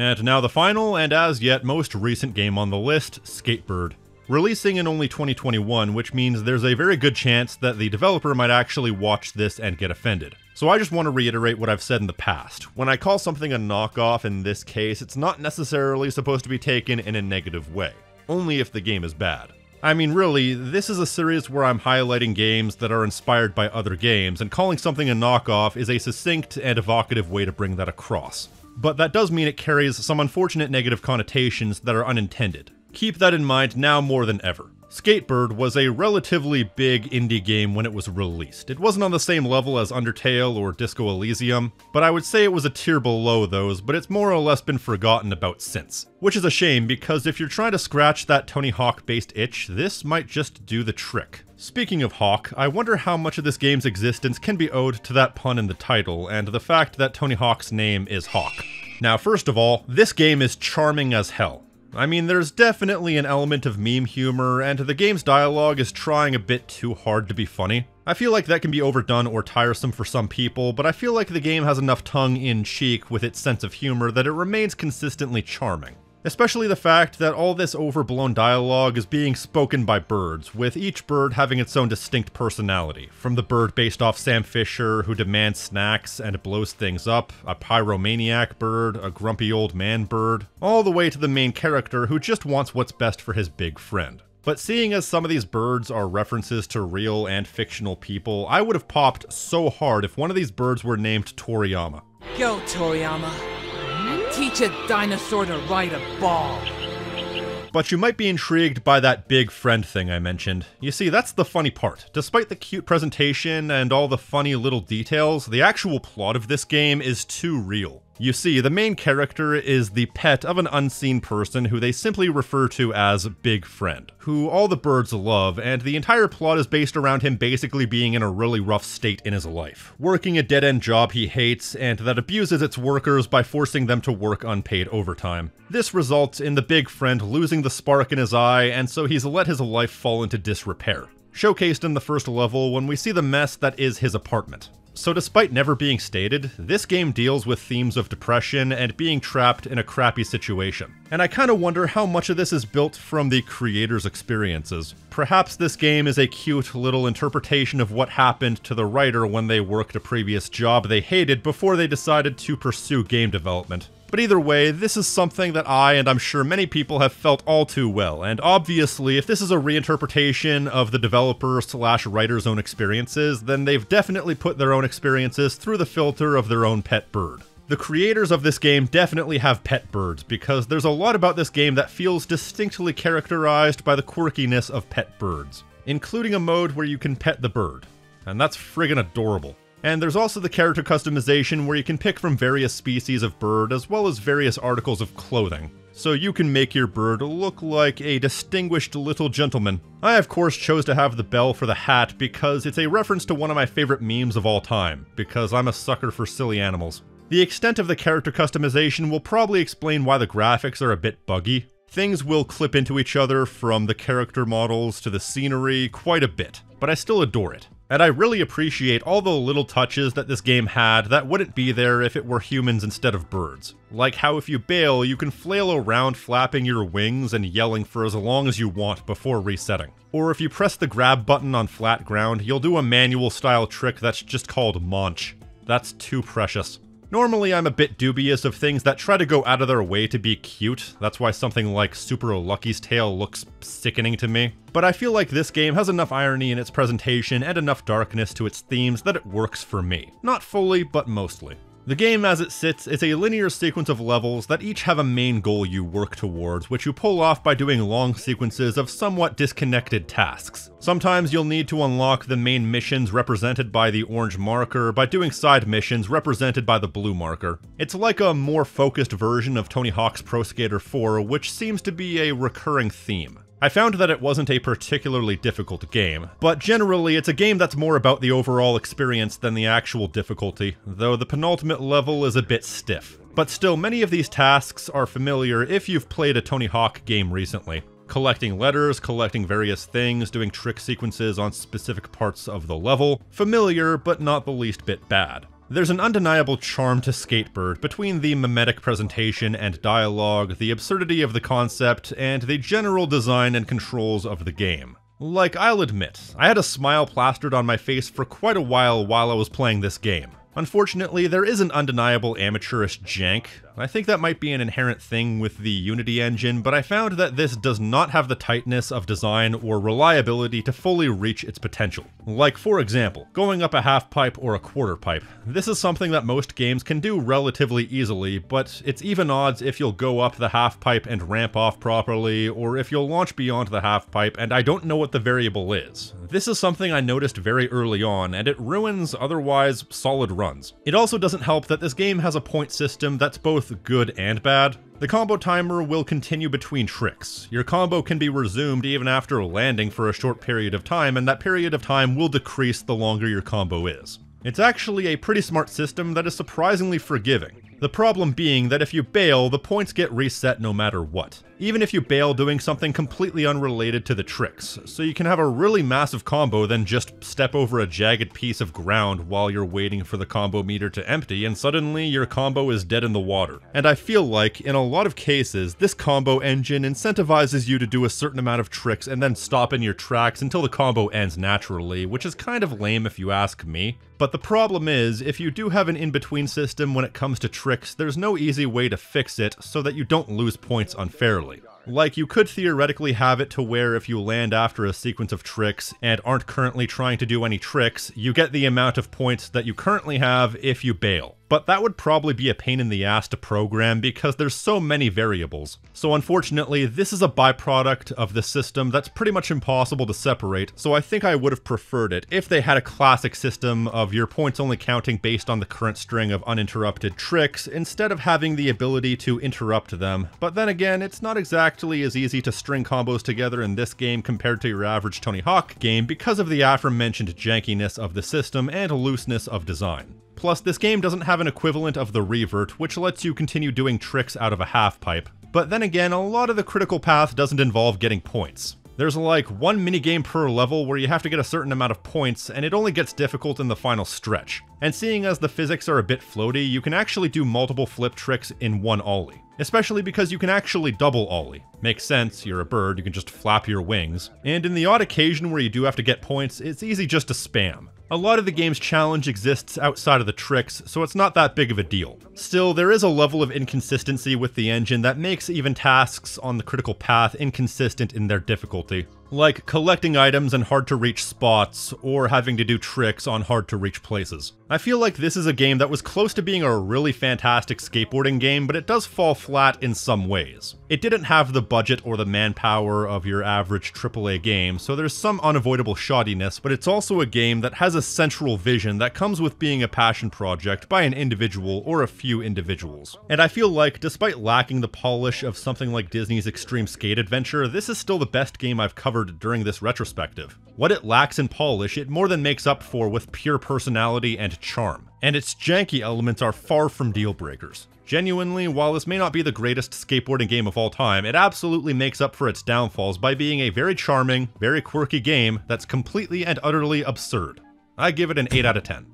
[SPEAKER 1] And now the final, and as yet most recent game on the list, Skatebird. Releasing in only 2021, which means there's a very good chance that the developer might actually watch this and get offended. So I just want to reiterate what I've said in the past. When I call something a knockoff in this case, it's not necessarily supposed to be taken in a negative way, only if the game is bad. I mean, really, this is a series where I'm highlighting games that are inspired by other games, and calling something a knockoff is a succinct and evocative way to bring that across but that does mean it carries some unfortunate negative connotations that are unintended. Keep that in mind now more than ever. Skatebird was a relatively big indie game when it was released. It wasn't on the same level as Undertale or Disco Elysium, but I would say it was a tier below those, but it's more or less been forgotten about since. Which is a shame, because if you're trying to scratch that Tony Hawk based itch, this might just do the trick. Speaking of Hawk, I wonder how much of this game's existence can be owed to that pun in the title, and the fact that Tony Hawk's name is Hawk. Now, first of all, this game is charming as hell. I mean, there's definitely an element of meme humor, and the game's dialogue is trying a bit too hard to be funny. I feel like that can be overdone or tiresome for some people, but I feel like the game has enough tongue-in-cheek with its sense of humor that it remains consistently charming. Especially the fact that all this overblown dialogue is being spoken by birds, with each bird having its own distinct personality. From the bird based off Sam Fisher, who demands snacks and blows things up, a pyromaniac bird, a grumpy old man bird, all the way to the main character who just wants what's best for his big friend. But seeing as some of these birds are references to real and fictional people, I would have popped so hard if one of these birds were named Toriyama.
[SPEAKER 5] Go, Toriyama. Teach a dinosaur to ride a ball.
[SPEAKER 1] But you might be intrigued by that big friend thing I mentioned. You see, that's the funny part. Despite the cute presentation and all the funny little details, the actual plot of this game is too real. You see, the main character is the pet of an unseen person who they simply refer to as Big Friend, who all the birds love, and the entire plot is based around him basically being in a really rough state in his life, working a dead end job he hates and that abuses its workers by forcing them to work unpaid overtime. This results in the Big Friend losing the spark in his eye, and so he's let his life fall into disrepair. Showcased in the first level when we see the mess that is his apartment. So despite never being stated, this game deals with themes of depression and being trapped in a crappy situation. And I kinda wonder how much of this is built from the creator's experiences. Perhaps this game is a cute little interpretation of what happened to the writer when they worked a previous job they hated before they decided to pursue game development. But either way, this is something that I, and I'm sure many people, have felt all too well, and obviously, if this is a reinterpretation of the developer slash writer's own experiences, then they've definitely put their own experiences through the filter of their own pet bird. The creators of this game definitely have pet birds, because there's a lot about this game that feels distinctly characterized by the quirkiness of pet birds, including a mode where you can pet the bird. And that's friggin' adorable. And there's also the character customization where you can pick from various species of bird as well as various articles of clothing. So you can make your bird look like a distinguished little gentleman. I of course chose to have the bell for the hat because it's a reference to one of my favorite memes of all time, because I'm a sucker for silly animals. The extent of the character customization will probably explain why the graphics are a bit buggy. Things will clip into each other from the character models to the scenery quite a bit, but I still adore it. And I really appreciate all the little touches that this game had that wouldn't be there if it were humans instead of birds. Like how if you bail, you can flail around flapping your wings and yelling for as long as you want before resetting. Or if you press the grab button on flat ground, you'll do a manual style trick that's just called munch. That's too precious. Normally, I'm a bit dubious of things that try to go out of their way to be cute. That's why something like Super Lucky's Tale looks sickening to me. But I feel like this game has enough irony in its presentation and enough darkness to its themes that it works for me. Not fully, but mostly. The game as it sits is a linear sequence of levels that each have a main goal you work towards, which you pull off by doing long sequences of somewhat disconnected tasks. Sometimes you'll need to unlock the main missions represented by the orange marker by doing side missions represented by the blue marker. It's like a more focused version of Tony Hawk's Pro Skater 4, which seems to be a recurring theme. I found that it wasn't a particularly difficult game, but generally it's a game that's more about the overall experience than the actual difficulty, though the penultimate level is a bit stiff. But still, many of these tasks are familiar if you've played a Tony Hawk game recently. Collecting letters, collecting various things, doing trick sequences on specific parts of the level. Familiar, but not the least bit bad. There's an undeniable charm to Skatebird between the mimetic presentation and dialogue, the absurdity of the concept, and the general design and controls of the game. Like, I'll admit, I had a smile plastered on my face for quite a while while I was playing this game. Unfortunately, there is an undeniable amateurish jank. I think that might be an inherent thing with the Unity engine, but I found that this does not have the tightness of design or reliability to fully reach its potential. Like, for example, going up a half pipe or a quarter pipe. This is something that most games can do relatively easily, but it's even odds if you'll go up the half pipe and ramp off properly, or if you'll launch beyond the half pipe and I don't know what the variable is. This is something I noticed very early on, and it ruins otherwise solid runs. It also doesn't help that this game has a point system that's both good and bad. The combo timer will continue between tricks. Your combo can be resumed even after landing for a short period of time, and that period of time will decrease the longer your combo is. It's actually a pretty smart system that is surprisingly forgiving. The problem being that if you bail, the points get reset no matter what. Even if you bail doing something completely unrelated to the tricks, so you can have a really massive combo then just step over a jagged piece of ground while you're waiting for the combo meter to empty and suddenly your combo is dead in the water. And I feel like, in a lot of cases, this combo engine incentivizes you to do a certain amount of tricks and then stop in your tracks until the combo ends naturally, which is kind of lame if you ask me. But the problem is, if you do have an in-between system when it comes to tricks, there's no easy way to fix it so that you don't lose points unfairly. Like, you could theoretically have it to where if you land after a sequence of tricks and aren't currently trying to do any tricks, you get the amount of points that you currently have if you bail but that would probably be a pain in the ass to program because there's so many variables. So unfortunately, this is a byproduct of the system that's pretty much impossible to separate, so I think I would have preferred it if they had a classic system of your points only counting based on the current string of uninterrupted tricks, instead of having the ability to interrupt them. But then again, it's not exactly as easy to string combos together in this game compared to your average Tony Hawk game because of the aforementioned jankiness of the system and looseness of design. Plus, this game doesn't have an equivalent of the revert, which lets you continue doing tricks out of a half pipe. But then again, a lot of the critical path doesn't involve getting points. There's like one minigame per level where you have to get a certain amount of points, and it only gets difficult in the final stretch. And seeing as the physics are a bit floaty, you can actually do multiple flip tricks in one ollie. Especially because you can actually double ollie. Makes sense, you're a bird, you can just flap your wings. And in the odd occasion where you do have to get points, it's easy just to spam. A lot of the game's challenge exists outside of the tricks, so it's not that big of a deal. Still, there is a level of inconsistency with the engine that makes even tasks on the critical path inconsistent in their difficulty like collecting items in hard to reach spots, or having to do tricks on hard to reach places. I feel like this is a game that was close to being a really fantastic skateboarding game, but it does fall flat in some ways. It didn't have the budget or the manpower of your average AAA game, so there's some unavoidable shoddiness, but it's also a game that has a central vision that comes with being a passion project by an individual or a few individuals. And I feel like, despite lacking the polish of something like Disney's Extreme Skate Adventure, this is still the best game I've covered during this retrospective. What it lacks in polish, it more than makes up for with pure personality and charm. And its janky elements are far from deal breakers. Genuinely, while this may not be the greatest skateboarding game of all time, it absolutely makes up for its downfalls by being a very charming, very quirky game that's completely and utterly absurd. I give it an 8 out of 10.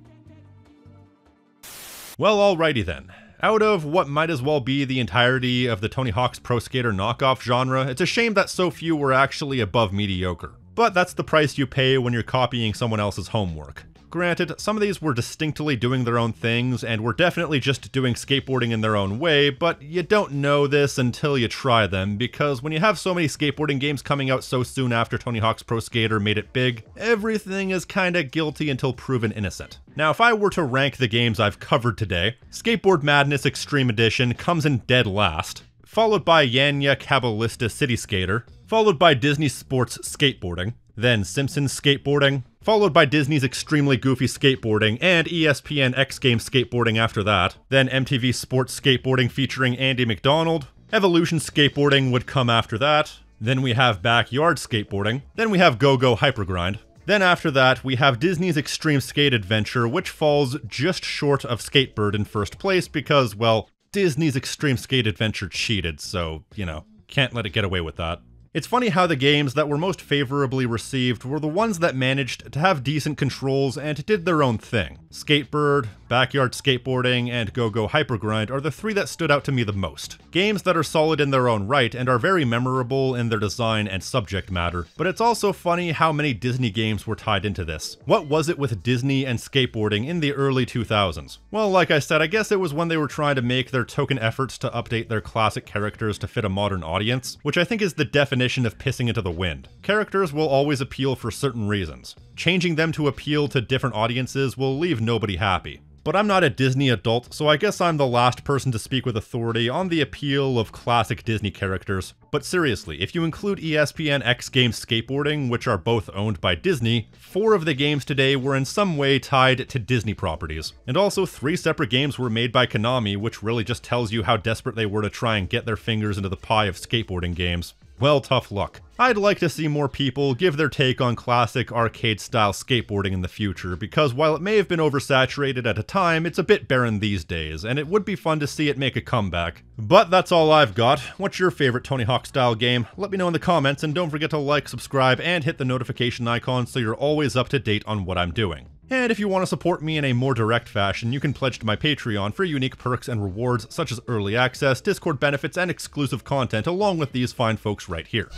[SPEAKER 1] Well, alrighty then. Out of what might as well be the entirety of the Tony Hawk's Pro Skater knockoff genre, it's a shame that so few were actually above mediocre. But that's the price you pay when you're copying someone else's homework. Granted, some of these were distinctly doing their own things and were definitely just doing skateboarding in their own way, but you don't know this until you try them, because when you have so many skateboarding games coming out so soon after Tony Hawk's Pro Skater made it big, everything is kinda guilty until proven innocent. Now, if I were to rank the games I've covered today, Skateboard Madness Extreme Edition comes in dead last, followed by Yanya Caballista City Skater, followed by Disney Sports Skateboarding, then Simpsons Skateboarding, followed by Disney's extremely goofy skateboarding and ESPN X Games skateboarding after that, then MTV Sports Skateboarding featuring Andy MacDonald, Evolution Skateboarding would come after that, then we have Backyard Skateboarding, then we have Go Go Hypergrind, then after that, we have Disney's Extreme Skate Adventure, which falls just short of Skatebird in first place because, well, Disney's Extreme Skate Adventure cheated, so, you know, can't let it get away with that. It's funny how the games that were most favorably received were the ones that managed to have decent controls and did their own thing. Skatebird, Backyard Skateboarding, and Go Go Hypergrind are the three that stood out to me the most. Games that are solid in their own right and are very memorable in their design and subject matter, but it's also funny how many Disney games were tied into this. What was it with Disney and skateboarding in the early 2000s? Well, like I said, I guess it was when they were trying to make their token efforts to update their classic characters to fit a modern audience, which I think is the definition of pissing into the wind. Characters will always appeal for certain reasons. Changing them to appeal to different audiences will leave nobody happy but I'm not a Disney adult, so I guess I'm the last person to speak with authority on the appeal of classic Disney characters. But seriously, if you include ESPN X Games Skateboarding, which are both owned by Disney, four of the games today were in some way tied to Disney properties. And also, three separate games were made by Konami, which really just tells you how desperate they were to try and get their fingers into the pie of skateboarding games. Well, tough luck. I'd like to see more people give their take on classic arcade style skateboarding in the future, because while it may have been oversaturated at a time, it's a bit barren these days, and it would be fun to see it make a comeback. But that's all I've got. What's your favorite Tony Hawk style game? Let me know in the comments, and don't forget to like, subscribe, and hit the notification icon so you're always up to date on what I'm doing. And if you want to support me in a more direct fashion, you can pledge to my Patreon for unique perks and rewards such as early access, Discord benefits, and exclusive content, along with these fine folks right here.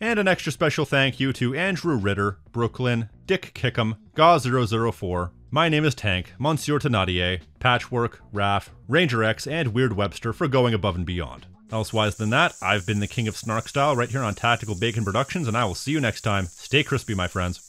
[SPEAKER 1] And an extra special thank you to Andrew Ritter, Brooklyn, Dick Kickham, Gaw004, My Name is Tank, Monsieur Thenardier, Patchwork, Raaf, Ranger X, and Weird Webbster for going above and beyond. Elsewise than that, I've been the King of Snark Style right here on Tactical Bacon Productions, and I will see you next time. Stay crispy, my friends.